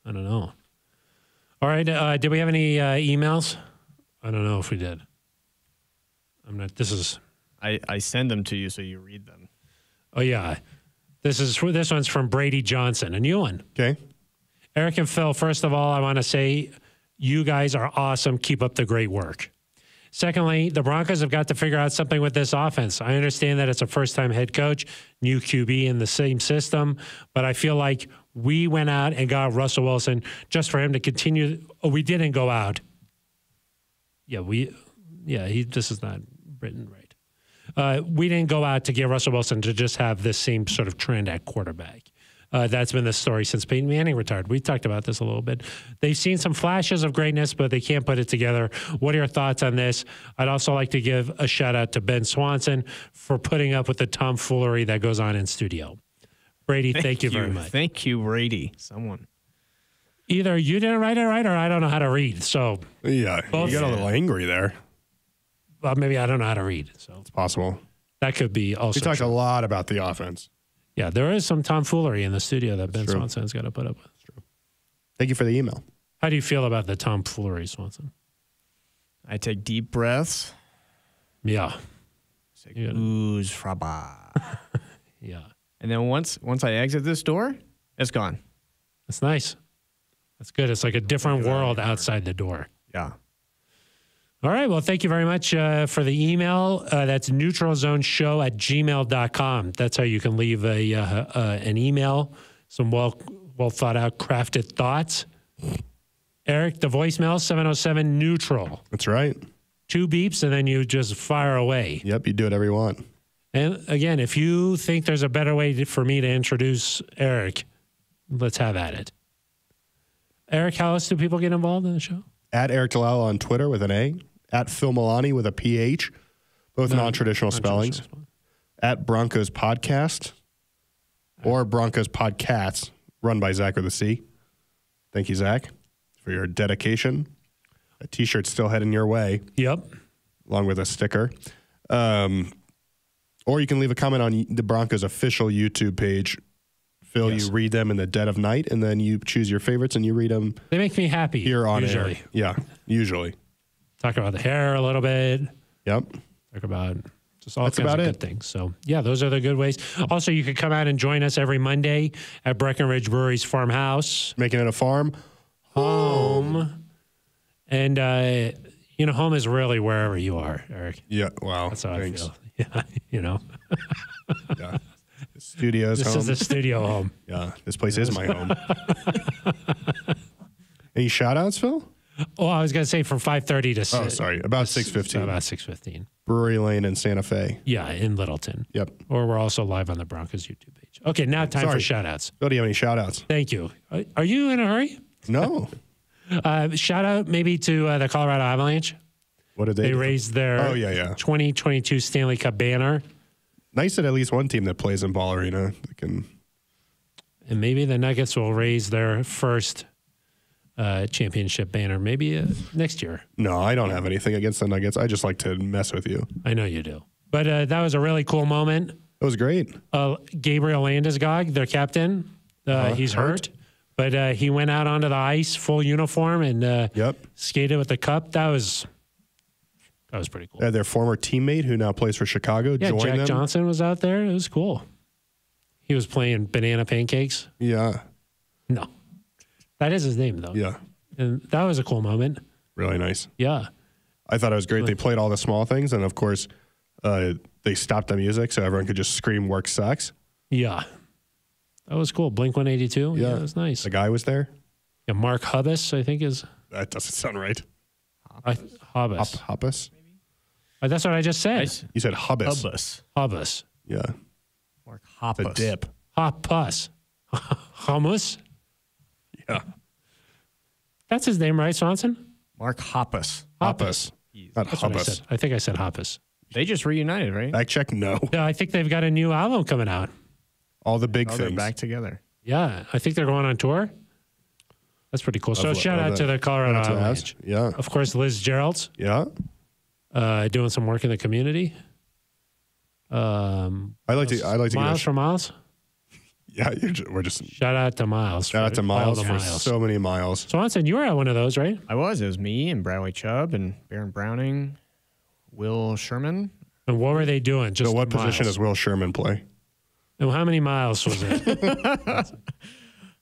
Speaker 1: I don't know. All right. Uh, did we have any uh, emails? I don't know if we did. I'm not. This is.
Speaker 3: I, I send them to you so you read them.
Speaker 1: Oh yeah. This is this one's from Brady Johnson, a new one.
Speaker 2: Okay.
Speaker 1: Eric and Phil. First of all, I want to say you guys are awesome. Keep up the great work. Secondly, the Broncos have got to figure out something with this offense. I understand that it's a first time head coach, new QB in the same system, but I feel like we went out and got Russell Wilson just for him to continue. Oh, we didn't go out. Yeah, we, yeah, he, this is not written right. Uh, we didn't go out to get Russell Wilson to just have this same sort of trend at quarterback. Uh, that's been the story since Peyton Manning retired. We talked about this a little bit. They've seen some flashes of greatness, but they can't put it together. What are your thoughts on this? I'd also like to give a shout out to Ben Swanson for putting up with the tomfoolery that goes on in studio. Brady, thank, you very much.
Speaker 3: Thank you, Brady. Someone.
Speaker 1: Either you didn't write it right, or I don't know how to read. So
Speaker 2: Yeah.
Speaker 1: Both-
Speaker 2: you got a little angry there.
Speaker 1: well, maybe I don't know how to read. So
Speaker 2: It's possible.
Speaker 1: that could be also.
Speaker 2: We talked
Speaker 1: true.
Speaker 2: a lot about the offense.
Speaker 1: Yeah, there is some tomfoolery in the studio that Ben
Speaker 2: True.
Speaker 1: Swanson's got to put up with. True.
Speaker 2: Thank you for the email.
Speaker 1: How do you feel about the tomfoolery, Swanson?
Speaker 3: I take deep breaths.
Speaker 1: Yeah,
Speaker 3: Say,
Speaker 1: You gotta-
Speaker 3: ooze fraba. <laughs>
Speaker 1: yeah.
Speaker 3: and then once once I exit this door, it's gone.
Speaker 1: That's nice. That's good. It's like a different world outside the door.
Speaker 3: Yeah.
Speaker 1: All right. Well, thank you very much uh, for the email. Uh, that's neutralzoneshow at gmail.com. That's how you can leave a uh, uh, an email, some well well thought out, crafted thoughts. Aric, the voicemail 707 neutral.
Speaker 2: That's right.
Speaker 1: Two beeps, and then you just fire away.
Speaker 2: Yep. You do whatever you want.
Speaker 1: And again, if you think there's a better way to, for me to introduce Aric, let's have at it. Aric, how else do people get involved in the show?
Speaker 2: At Aric DiLalla on Twitter with an A. At Phil Milani with a PH. Both non traditional spellings. At Broncos Podcast. Or Broncos Podcasts, run by Zach with a C. Thank you, Zach, for your dedication. A t shirt still heading your way.
Speaker 1: Yep.
Speaker 2: along with a sticker. Um, or you can leave a comment on the Broncos official YouTube page. Phil,
Speaker 1: Yes.
Speaker 2: you read them in the dead of night, and then you choose your favorites and you read them
Speaker 1: They make me happy.
Speaker 2: here on
Speaker 1: usually.
Speaker 2: air. Yeah, usually.
Speaker 1: Talk about the hair a little bit.
Speaker 2: Yep.
Speaker 1: Talk about just all
Speaker 2: That's
Speaker 1: kinds
Speaker 2: about
Speaker 1: of
Speaker 2: it.
Speaker 1: good things. So yeah, those are the good ways. Also, you could come out and join us every Monday at Breckenridge Brewery's farmhouse
Speaker 2: Making it a farm.
Speaker 1: home, and uh, you know, home is really wherever you are, Aric.
Speaker 2: Yeah. Wow.
Speaker 1: That's how
Speaker 2: Thanks.
Speaker 1: I feel. <laughs> Yeah, you know, <laughs>
Speaker 2: Yeah. Studios
Speaker 1: this
Speaker 2: home.
Speaker 1: is the studio home. <laughs>
Speaker 2: yeah. This place is my home. <laughs> Any shout outs, Phil?
Speaker 1: Oh, I was gonna say from five thirty to
Speaker 2: Oh, sorry. About six fifteen.
Speaker 1: about six fifteen.
Speaker 2: Brewery Lane in Santa Fe.
Speaker 1: Yeah, in Littleton.
Speaker 2: Yep.
Speaker 1: Or we're also live on the Broncos YouTube page. Okay, now time
Speaker 2: Sorry.
Speaker 1: for shout outs.
Speaker 2: Do you have any shout outs?
Speaker 1: Thank you. Are you in a hurry?
Speaker 2: No. <laughs>
Speaker 1: Uh, shout out maybe to uh, the Colorado Avalanche.
Speaker 2: What did they,
Speaker 1: They
Speaker 2: do?
Speaker 1: raised their
Speaker 2: Oh, yeah, yeah.
Speaker 1: 2022 Stanley Cup banner.
Speaker 2: Nice that at least one team that plays in Ball Arena can.
Speaker 1: And maybe the Nuggets will raise their first uh, championship banner maybe uh, next year.
Speaker 2: No, I don't have anything against the Nuggets. I just like to mess with you.
Speaker 1: I know you do. But uh, that was a really cool moment.
Speaker 2: It was great.
Speaker 1: Uh, Gabriel Landeskog, their captain, uh,
Speaker 2: Uh-huh.
Speaker 1: he's
Speaker 2: Hurt?
Speaker 1: hurt, but uh, he went out onto the ice, full uniform, and uh,
Speaker 2: Yep.
Speaker 1: skated with the cup. That was that was pretty cool.
Speaker 2: They their former teammate who now plays for Chicago
Speaker 1: yeah, Jack
Speaker 2: them.
Speaker 1: Johnson was out there. It was cool. He was playing banana pancakes.
Speaker 2: Yeah.
Speaker 1: No, that is his name though.
Speaker 2: Yeah.
Speaker 1: and that was a cool moment.
Speaker 2: Really nice.
Speaker 1: Yeah,
Speaker 2: I thought it was great. They played all the small things, and of course, uh, they stopped the music so everyone could just scream "Work sucks."
Speaker 1: yeah, that was cool. Blink One Eighty Two. Yeah,
Speaker 2: Yeah.
Speaker 1: that was nice.
Speaker 2: The guy was there.
Speaker 1: Yeah, Mark Hubbis, I think is
Speaker 2: That doesn't sound right.
Speaker 1: I,
Speaker 2: Hop,
Speaker 1: Hubbis.
Speaker 2: Hoppus.
Speaker 1: Uh, That's what I just said.
Speaker 3: Nice.
Speaker 2: You said Hubbis.
Speaker 3: Hubbus.
Speaker 1: Hubbis.
Speaker 2: Yeah.
Speaker 3: Mark
Speaker 2: The
Speaker 3: Hoppus.
Speaker 2: dip.
Speaker 1: Hoppus. <laughs> Hummus.
Speaker 2: Yeah.
Speaker 1: That's his name, right, Swanson?
Speaker 3: Mark Hoppus.
Speaker 2: Hoppus. Not
Speaker 1: That's what I I think I said Hoppus.
Speaker 3: They just reunited, right?
Speaker 2: Fact check. No.
Speaker 1: Yeah, I think they've got a new album coming out.
Speaker 2: All the big
Speaker 3: Oh, they're
Speaker 2: things.
Speaker 3: back together.
Speaker 1: Yeah, I think they're going on tour. That's pretty cool. So
Speaker 2: Of-
Speaker 1: shout
Speaker 2: of
Speaker 1: out
Speaker 2: the-
Speaker 1: to the Colorado
Speaker 2: Shout out to the
Speaker 1: Avalanche.
Speaker 2: Yeah.
Speaker 1: Of course, Liz Gerald's
Speaker 2: Yeah.
Speaker 1: Uh, doing some work in the community. Um,
Speaker 2: I like to. I like to give. a
Speaker 1: Miles
Speaker 2: sh-
Speaker 1: for Miles.
Speaker 2: yeah. You're just, we're just.
Speaker 1: Shout out to Miles.
Speaker 2: Shout out to Miles for
Speaker 1: Miles.
Speaker 2: so many miles.
Speaker 1: Swanson, you were at one of those, right?
Speaker 3: I was. It was me and Bradley Chubb and Baron Browning, Will Sherman.
Speaker 1: And what were they doing? Just
Speaker 2: So, what position does Will Sherman play?
Speaker 1: And how many miles was it? <laughs> <laughs>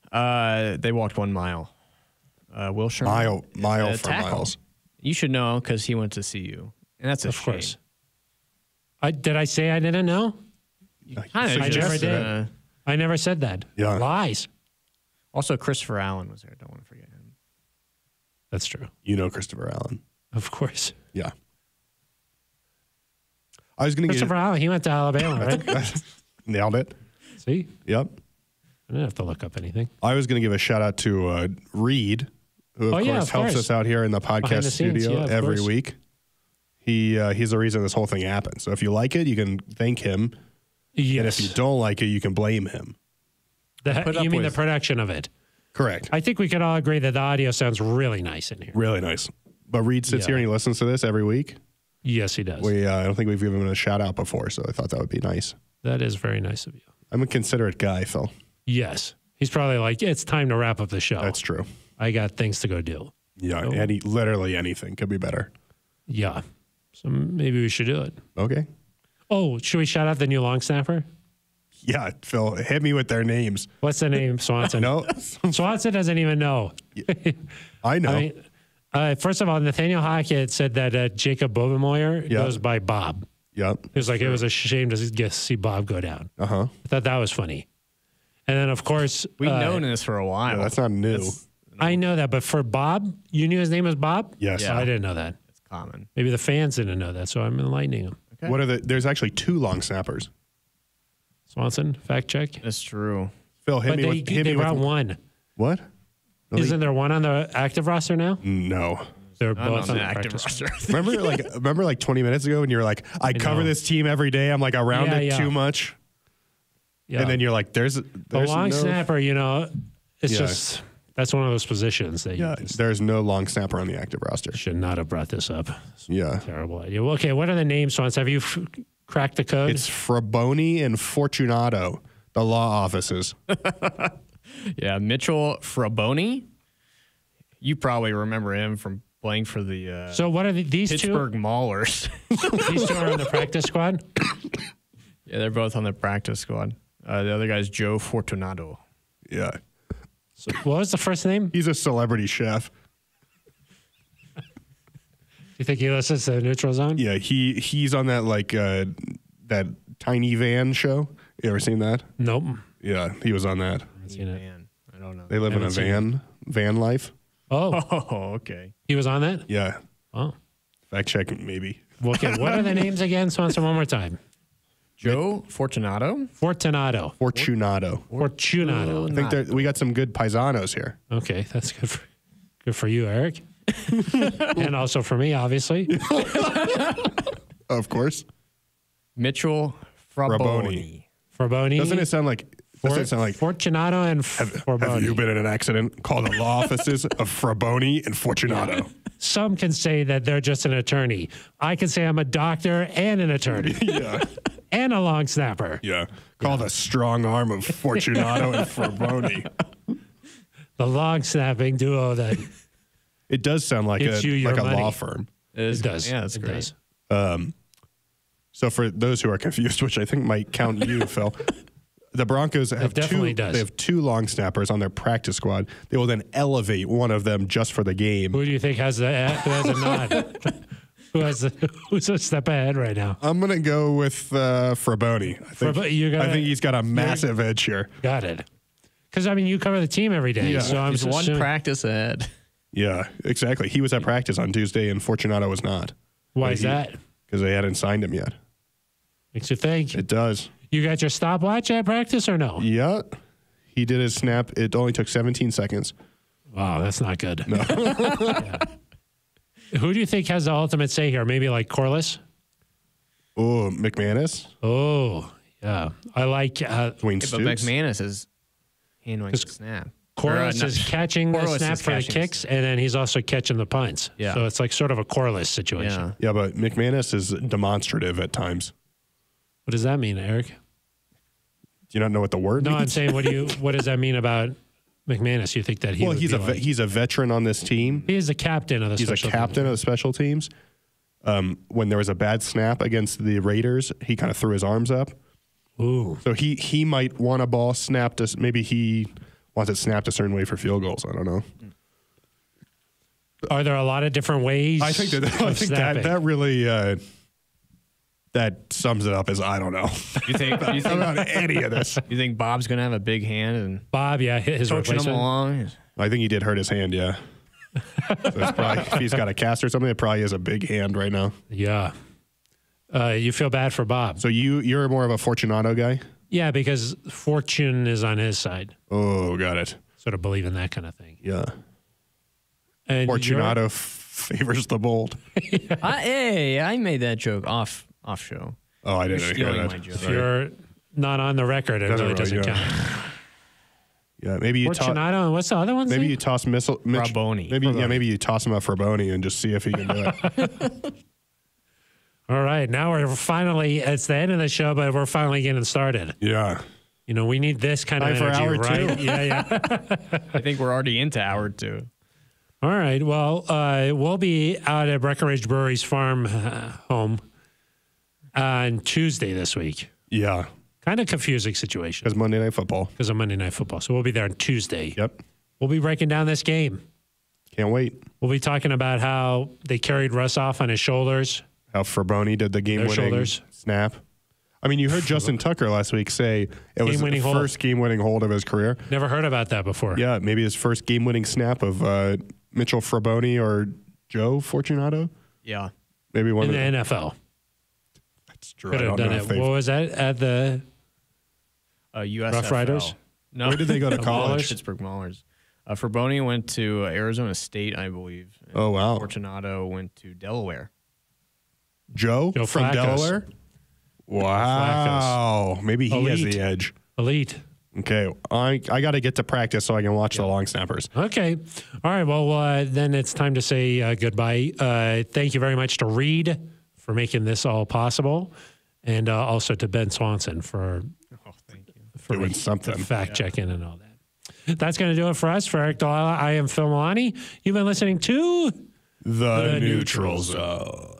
Speaker 3: Uh, they walked one mile. Uh, Will Sherman.
Speaker 2: Mile, mile
Speaker 3: Uh,
Speaker 2: for
Speaker 3: tackle.
Speaker 2: miles.
Speaker 3: You should know because he went to see you, and that's a
Speaker 1: of
Speaker 3: shame.
Speaker 1: course. I did I say I didn't know?
Speaker 3: Kinda
Speaker 1: I never did.
Speaker 3: uh,
Speaker 1: I never said that.
Speaker 2: Yeah.
Speaker 1: Lies.
Speaker 3: also, Christopher Allen was there. Don't want to forget him.
Speaker 1: That's true.
Speaker 2: You know Christopher Allen.
Speaker 1: Of course.
Speaker 2: Yeah. I was going to
Speaker 1: Christopher Allen, he went to Alabama, <laughs> right? <laughs>
Speaker 2: nailed it.
Speaker 1: See?
Speaker 2: Yep.
Speaker 1: I didn't have to look up anything.
Speaker 2: I was going to give a shout out to uh, Reed, who of
Speaker 1: Oh,
Speaker 2: course
Speaker 1: yeah, of
Speaker 2: helps
Speaker 1: course.
Speaker 2: us out here in the podcast
Speaker 1: the scenes,
Speaker 2: studio
Speaker 1: yeah,
Speaker 2: every
Speaker 1: course.
Speaker 2: week. He uh, he's the reason this whole thing happened. So if you like it, you can thank him,
Speaker 1: Yes.
Speaker 2: and if you don't like it, you can blame him.
Speaker 1: The- you mean
Speaker 3: with-
Speaker 1: the production of it?
Speaker 2: Correct.
Speaker 1: I think we can all agree that the audio sounds really nice in here.
Speaker 2: Really nice. But Reed sits
Speaker 1: Yeah.
Speaker 2: here and he listens to this every week.
Speaker 1: Yes, he does.
Speaker 2: We uh, I don't think we've given him a shout out before, so I thought that would be nice.
Speaker 1: That is very nice of you.
Speaker 2: I'm a considerate guy, Phil.
Speaker 1: Yes. He's probably like, it's time to wrap up the show.
Speaker 2: That's true.
Speaker 1: I got things to go do.
Speaker 2: Yeah,
Speaker 1: Oh.
Speaker 2: any literally anything could be better.
Speaker 1: Yeah. So maybe we should do it.
Speaker 2: Okay.
Speaker 1: Oh, should we shout out the new long snapper?
Speaker 2: Yeah, Phil, hit me with their names.
Speaker 1: What's the name? Swanson. <laughs>
Speaker 2: No, <laughs>
Speaker 1: Swanson doesn't even know. <laughs>
Speaker 2: I know.
Speaker 1: I mean, uh, first of all, Nathaniel Hackett said that uh, Jacob Bobenmoyer
Speaker 2: Yeah.
Speaker 1: goes by Bob.
Speaker 2: yep.
Speaker 1: It was like it was a shame to get, see Bob go down.
Speaker 2: Uh huh.
Speaker 1: I thought that was funny. And then, of course,
Speaker 3: We've
Speaker 1: uh,
Speaker 3: known this for a while.
Speaker 2: Yeah, that's not new.
Speaker 3: That's-
Speaker 1: I know that, but for Bob, you knew his name was Bob.
Speaker 2: yes.
Speaker 3: Yeah.
Speaker 1: I didn't know that.
Speaker 3: It's common.
Speaker 1: Maybe the fans didn't know that, so I'm enlightening them.
Speaker 3: Okay.
Speaker 2: What are the? There's actually two long snappers.
Speaker 1: Swanson, fact check.
Speaker 3: That's true.
Speaker 2: Phil, hit
Speaker 1: But
Speaker 2: me
Speaker 1: they,
Speaker 2: with. Hit
Speaker 1: they
Speaker 2: me
Speaker 1: brought
Speaker 2: with
Speaker 1: one.
Speaker 2: what? No, they-
Speaker 1: Isn't there one on the active roster now?
Speaker 2: no.
Speaker 1: They're
Speaker 3: I'm
Speaker 1: both
Speaker 3: on
Speaker 1: on
Speaker 3: the active
Speaker 1: practice
Speaker 3: roster.
Speaker 2: Remember, <laughs> like, remember, like 20 minutes ago, when you were like, "I, cover
Speaker 1: know.
Speaker 2: this team every day. I'm like around
Speaker 1: Yeah,
Speaker 2: it
Speaker 1: yeah.
Speaker 2: too much,"
Speaker 1: Yeah.
Speaker 2: and then you're like, "There's,
Speaker 1: the
Speaker 2: there's
Speaker 1: long
Speaker 2: no,
Speaker 1: snapper, you know, it's
Speaker 2: Yeah.
Speaker 1: just that's one of those positions that
Speaker 2: Yeah, there's no long snapper on the active roster.
Speaker 1: should not have brought this up.
Speaker 2: Yeah,
Speaker 1: Terrible idea. Well, okay, what are the names, Swanson? Have you f- cracked the code?
Speaker 2: it's Fraboni and Fortunato, the law offices. <laughs>
Speaker 3: yeah, Mitchell Fraboni. You probably remember him from playing for the uh,
Speaker 1: so what are the, these
Speaker 3: Pittsburgh Maulers. <laughs>
Speaker 1: These two are on the practice squad. <coughs>
Speaker 3: yeah, they're both on the practice squad. Uh, the other guy's Joe Fortunato.
Speaker 2: Yeah,
Speaker 1: So <laughs> what was the first name?
Speaker 2: he's a celebrity chef.
Speaker 1: You think he listens to Neutral Zone?
Speaker 2: Yeah, he he's on that like uh, that tiny van show. You ever seen that?
Speaker 1: Nope.
Speaker 2: Yeah, he was on that.
Speaker 1: Seen it.
Speaker 3: Man, I don't know.
Speaker 2: They live in a
Speaker 1: Haven't seen
Speaker 2: van, van life.
Speaker 1: Oh, <laughs>
Speaker 3: Oh, okay.
Speaker 1: he was on that.
Speaker 2: Yeah,
Speaker 1: Oh,
Speaker 2: fact check maybe.
Speaker 1: Look at what are the names again? Sponsor one more time.
Speaker 3: Joe Fortunato.
Speaker 1: Fortunato.
Speaker 2: Fortunato.
Speaker 1: Fortunato.
Speaker 2: I think there, we got some good paisanos here.
Speaker 1: Okay, that's good for good for you, Aric. <laughs> and also for me, obviously.
Speaker 2: Of course.
Speaker 3: Mitchell Fraboni.
Speaker 2: Fraboni.
Speaker 1: Forboni.
Speaker 2: Doesn't it sound like? Doesn't it sound like?
Speaker 1: Fortunato and
Speaker 2: Have
Speaker 1: Forboni.
Speaker 2: you been in an accident? Call the law offices <laughs> of Fraboni and Fortunato.
Speaker 1: Some can say that they're just an attorney. I can say I'm a doctor and an attorney <laughs>
Speaker 2: yeah, <laughs>
Speaker 1: and a long snapper.
Speaker 2: yeah. Call the strong arm of Fortunato and Fraboni.
Speaker 1: The long snapping duo that
Speaker 2: It does sound like a
Speaker 1: you your
Speaker 2: like a law firm.
Speaker 3: It, is,
Speaker 1: it does.
Speaker 3: Yeah, that's
Speaker 1: it
Speaker 3: great.
Speaker 1: does.
Speaker 2: Um, so for those who are confused, which I think might count you, Phil, the Broncos have
Speaker 1: definitely
Speaker 2: two.
Speaker 1: does.
Speaker 2: They have two long snappers on their practice squad. They will then elevate one of them just for the game.
Speaker 1: Who do you think has the who has a <laughs> nod? <laughs> who has the, <laughs> who's a step ahead right now?
Speaker 2: I'm gonna go with uh, Fraboni. I think,
Speaker 1: Frab- you gotta-
Speaker 2: I think he's got a massive edge here.
Speaker 1: Got it. Because I mean, you cover the team every day,
Speaker 2: Yeah.
Speaker 1: so I'm
Speaker 3: He's
Speaker 1: just
Speaker 3: one
Speaker 1: assuming-
Speaker 3: practice ahead.
Speaker 2: Yeah, exactly. He was at practice on Tuesday, and Fortunato was not
Speaker 1: Why is
Speaker 2: he-
Speaker 1: that?
Speaker 2: because they hadn't signed him yet.
Speaker 1: Makes you think.
Speaker 2: It does.
Speaker 1: You got your stopwatch at practice or no?
Speaker 2: Yeah, he did his snap. It only took 17 seconds.
Speaker 1: Wow, that's not good. <laughs> Yeah. Who do you think has the ultimate say here? Maybe like Corliss?
Speaker 2: Oh, McManus,
Speaker 1: Oh, yeah. I like uh,
Speaker 2: Dwayne
Speaker 3: Yeah, but McManus is handling the
Speaker 1: Because
Speaker 3: snap.
Speaker 1: Corliss
Speaker 3: Or, uh,
Speaker 1: is
Speaker 3: not-
Speaker 1: catching the
Speaker 3: Corliss
Speaker 1: snap for the kicks, and then he's also catching the punts.
Speaker 3: Yeah.
Speaker 1: So it's like sort of a Corliss situation.
Speaker 3: Yeah.
Speaker 2: Yeah, but McManus is demonstrative at times.
Speaker 1: What does that mean, Aric?
Speaker 2: Do you not know what the word
Speaker 1: No,
Speaker 2: means?
Speaker 1: I'm saying, what do you? <laughs> What does that mean about McManus? You think that he?
Speaker 2: well, he's a
Speaker 1: like-
Speaker 2: he's a veteran on this team.
Speaker 1: he is the captain of the.
Speaker 2: He's a captain of the special teams. Um, when there was a bad snap against the Raiders, he kind of threw his arms up.
Speaker 1: Ooh,
Speaker 2: So he he might want a ball snapped. as- Maybe he wants it snapped a certain way for field goals. I don't know.
Speaker 1: are there a lot of different ways?
Speaker 2: I think that <laughs> I think that that really uh, that sums it up as I don't know
Speaker 3: You think <laughs> you think
Speaker 2: about any of this.
Speaker 3: you think Bob's gonna have a big hand and
Speaker 1: Bob, yeah, his
Speaker 3: coaching him
Speaker 1: replacement.
Speaker 3: along?
Speaker 2: I think he did hurt his hand. Yeah. So it's probably, if he's got a cast or something, it probably is a big hand right now.
Speaker 1: Yeah. Uh, you feel bad for Bob.
Speaker 2: So you you're more of a Fortunato guy.
Speaker 1: Yeah, because fortune is on his side.
Speaker 2: Oh, got it.
Speaker 1: Sort of believe in that kind of thing.
Speaker 2: Yeah.
Speaker 1: And you're-
Speaker 2: Fortunato f- favors the bold. <laughs>
Speaker 3: I, hey, I made that joke off off show.
Speaker 2: Oh, I
Speaker 3: You're
Speaker 2: didn't hear
Speaker 3: stealing
Speaker 2: that.
Speaker 3: my joke.
Speaker 1: If you're not on the record, it
Speaker 2: Doesn't
Speaker 1: really
Speaker 2: really,
Speaker 1: doesn't
Speaker 2: yeah.
Speaker 1: count. <laughs>
Speaker 2: Yeah, maybe you toss.
Speaker 1: Fortunato, and what's the other one?
Speaker 2: Maybe you toss missile. Mitch,
Speaker 3: Fraboni.
Speaker 2: Maybe yeah, maybe you toss him a Fraboni and just see if he can do it. <laughs> <laughs>
Speaker 1: All right, now we're finally. It's the end of the show, but we're finally getting started.
Speaker 2: yeah.
Speaker 1: You know, we need this kind
Speaker 2: Time
Speaker 1: of
Speaker 2: for
Speaker 1: energy,
Speaker 2: hour
Speaker 1: right? Yeah, yeah.
Speaker 3: I think we're already into hour two.
Speaker 1: All right. Well, uh, we'll be out at Breckenridge Brewery's farm uh, home on Tuesday this week.
Speaker 2: Yeah,
Speaker 1: Kind of confusing situation
Speaker 2: because Monday Night Football.
Speaker 1: because of Monday Night Football. So we'll be there on Tuesday.
Speaker 2: Yep.
Speaker 1: We'll be breaking down this game.
Speaker 2: Can't wait.
Speaker 1: We'll be talking about how they carried Russ off on his shoulders.
Speaker 2: How Fraboni did the game-winning
Speaker 1: shoulders.
Speaker 2: snap. I mean, you heard Justin Tucker last week say it was the
Speaker 1: Game-winning hold.
Speaker 2: first game-winning hold of his career.
Speaker 1: Never heard about that before.
Speaker 2: Yeah, maybe his first game-winning snap of uh, Mitchell Fraboni or Joe Fortunato.
Speaker 3: Yeah.
Speaker 2: Maybe one
Speaker 1: In
Speaker 2: of
Speaker 1: the
Speaker 2: the,
Speaker 1: NFL.
Speaker 2: That's true.
Speaker 1: Could have done it. What was that at the
Speaker 3: Uh, USFL.
Speaker 1: Rough Riders?
Speaker 3: No.
Speaker 2: Where did they go to <laughs> college?
Speaker 1: Maulers?
Speaker 3: Pittsburgh Maulers. Uh, Fraboni went to Arizona State, I believe. and
Speaker 2: Oh, wow.
Speaker 3: Fortunato went to Delaware.
Speaker 2: Joe,
Speaker 1: Joe
Speaker 2: from
Speaker 1: Flacco's.
Speaker 2: Delaware. Wow, maybe he has the edge.
Speaker 1: elite?
Speaker 2: Okay, I I got to get to practice so I can watch the long snappers.
Speaker 1: Okay. All right. Well, uh, then it's time to say uh, goodbye. Uh, thank you very much to Reed for making this all possible, and uh, also to Ben Swanson for
Speaker 3: Oh, thank you.
Speaker 1: for
Speaker 2: Doing something.
Speaker 1: fact checking and all that. That's going to do it for us. For Aric DiLalla, I am Phil Milani. You've been listening to
Speaker 2: The,
Speaker 1: The
Speaker 2: neutral
Speaker 1: Neutral
Speaker 2: zone.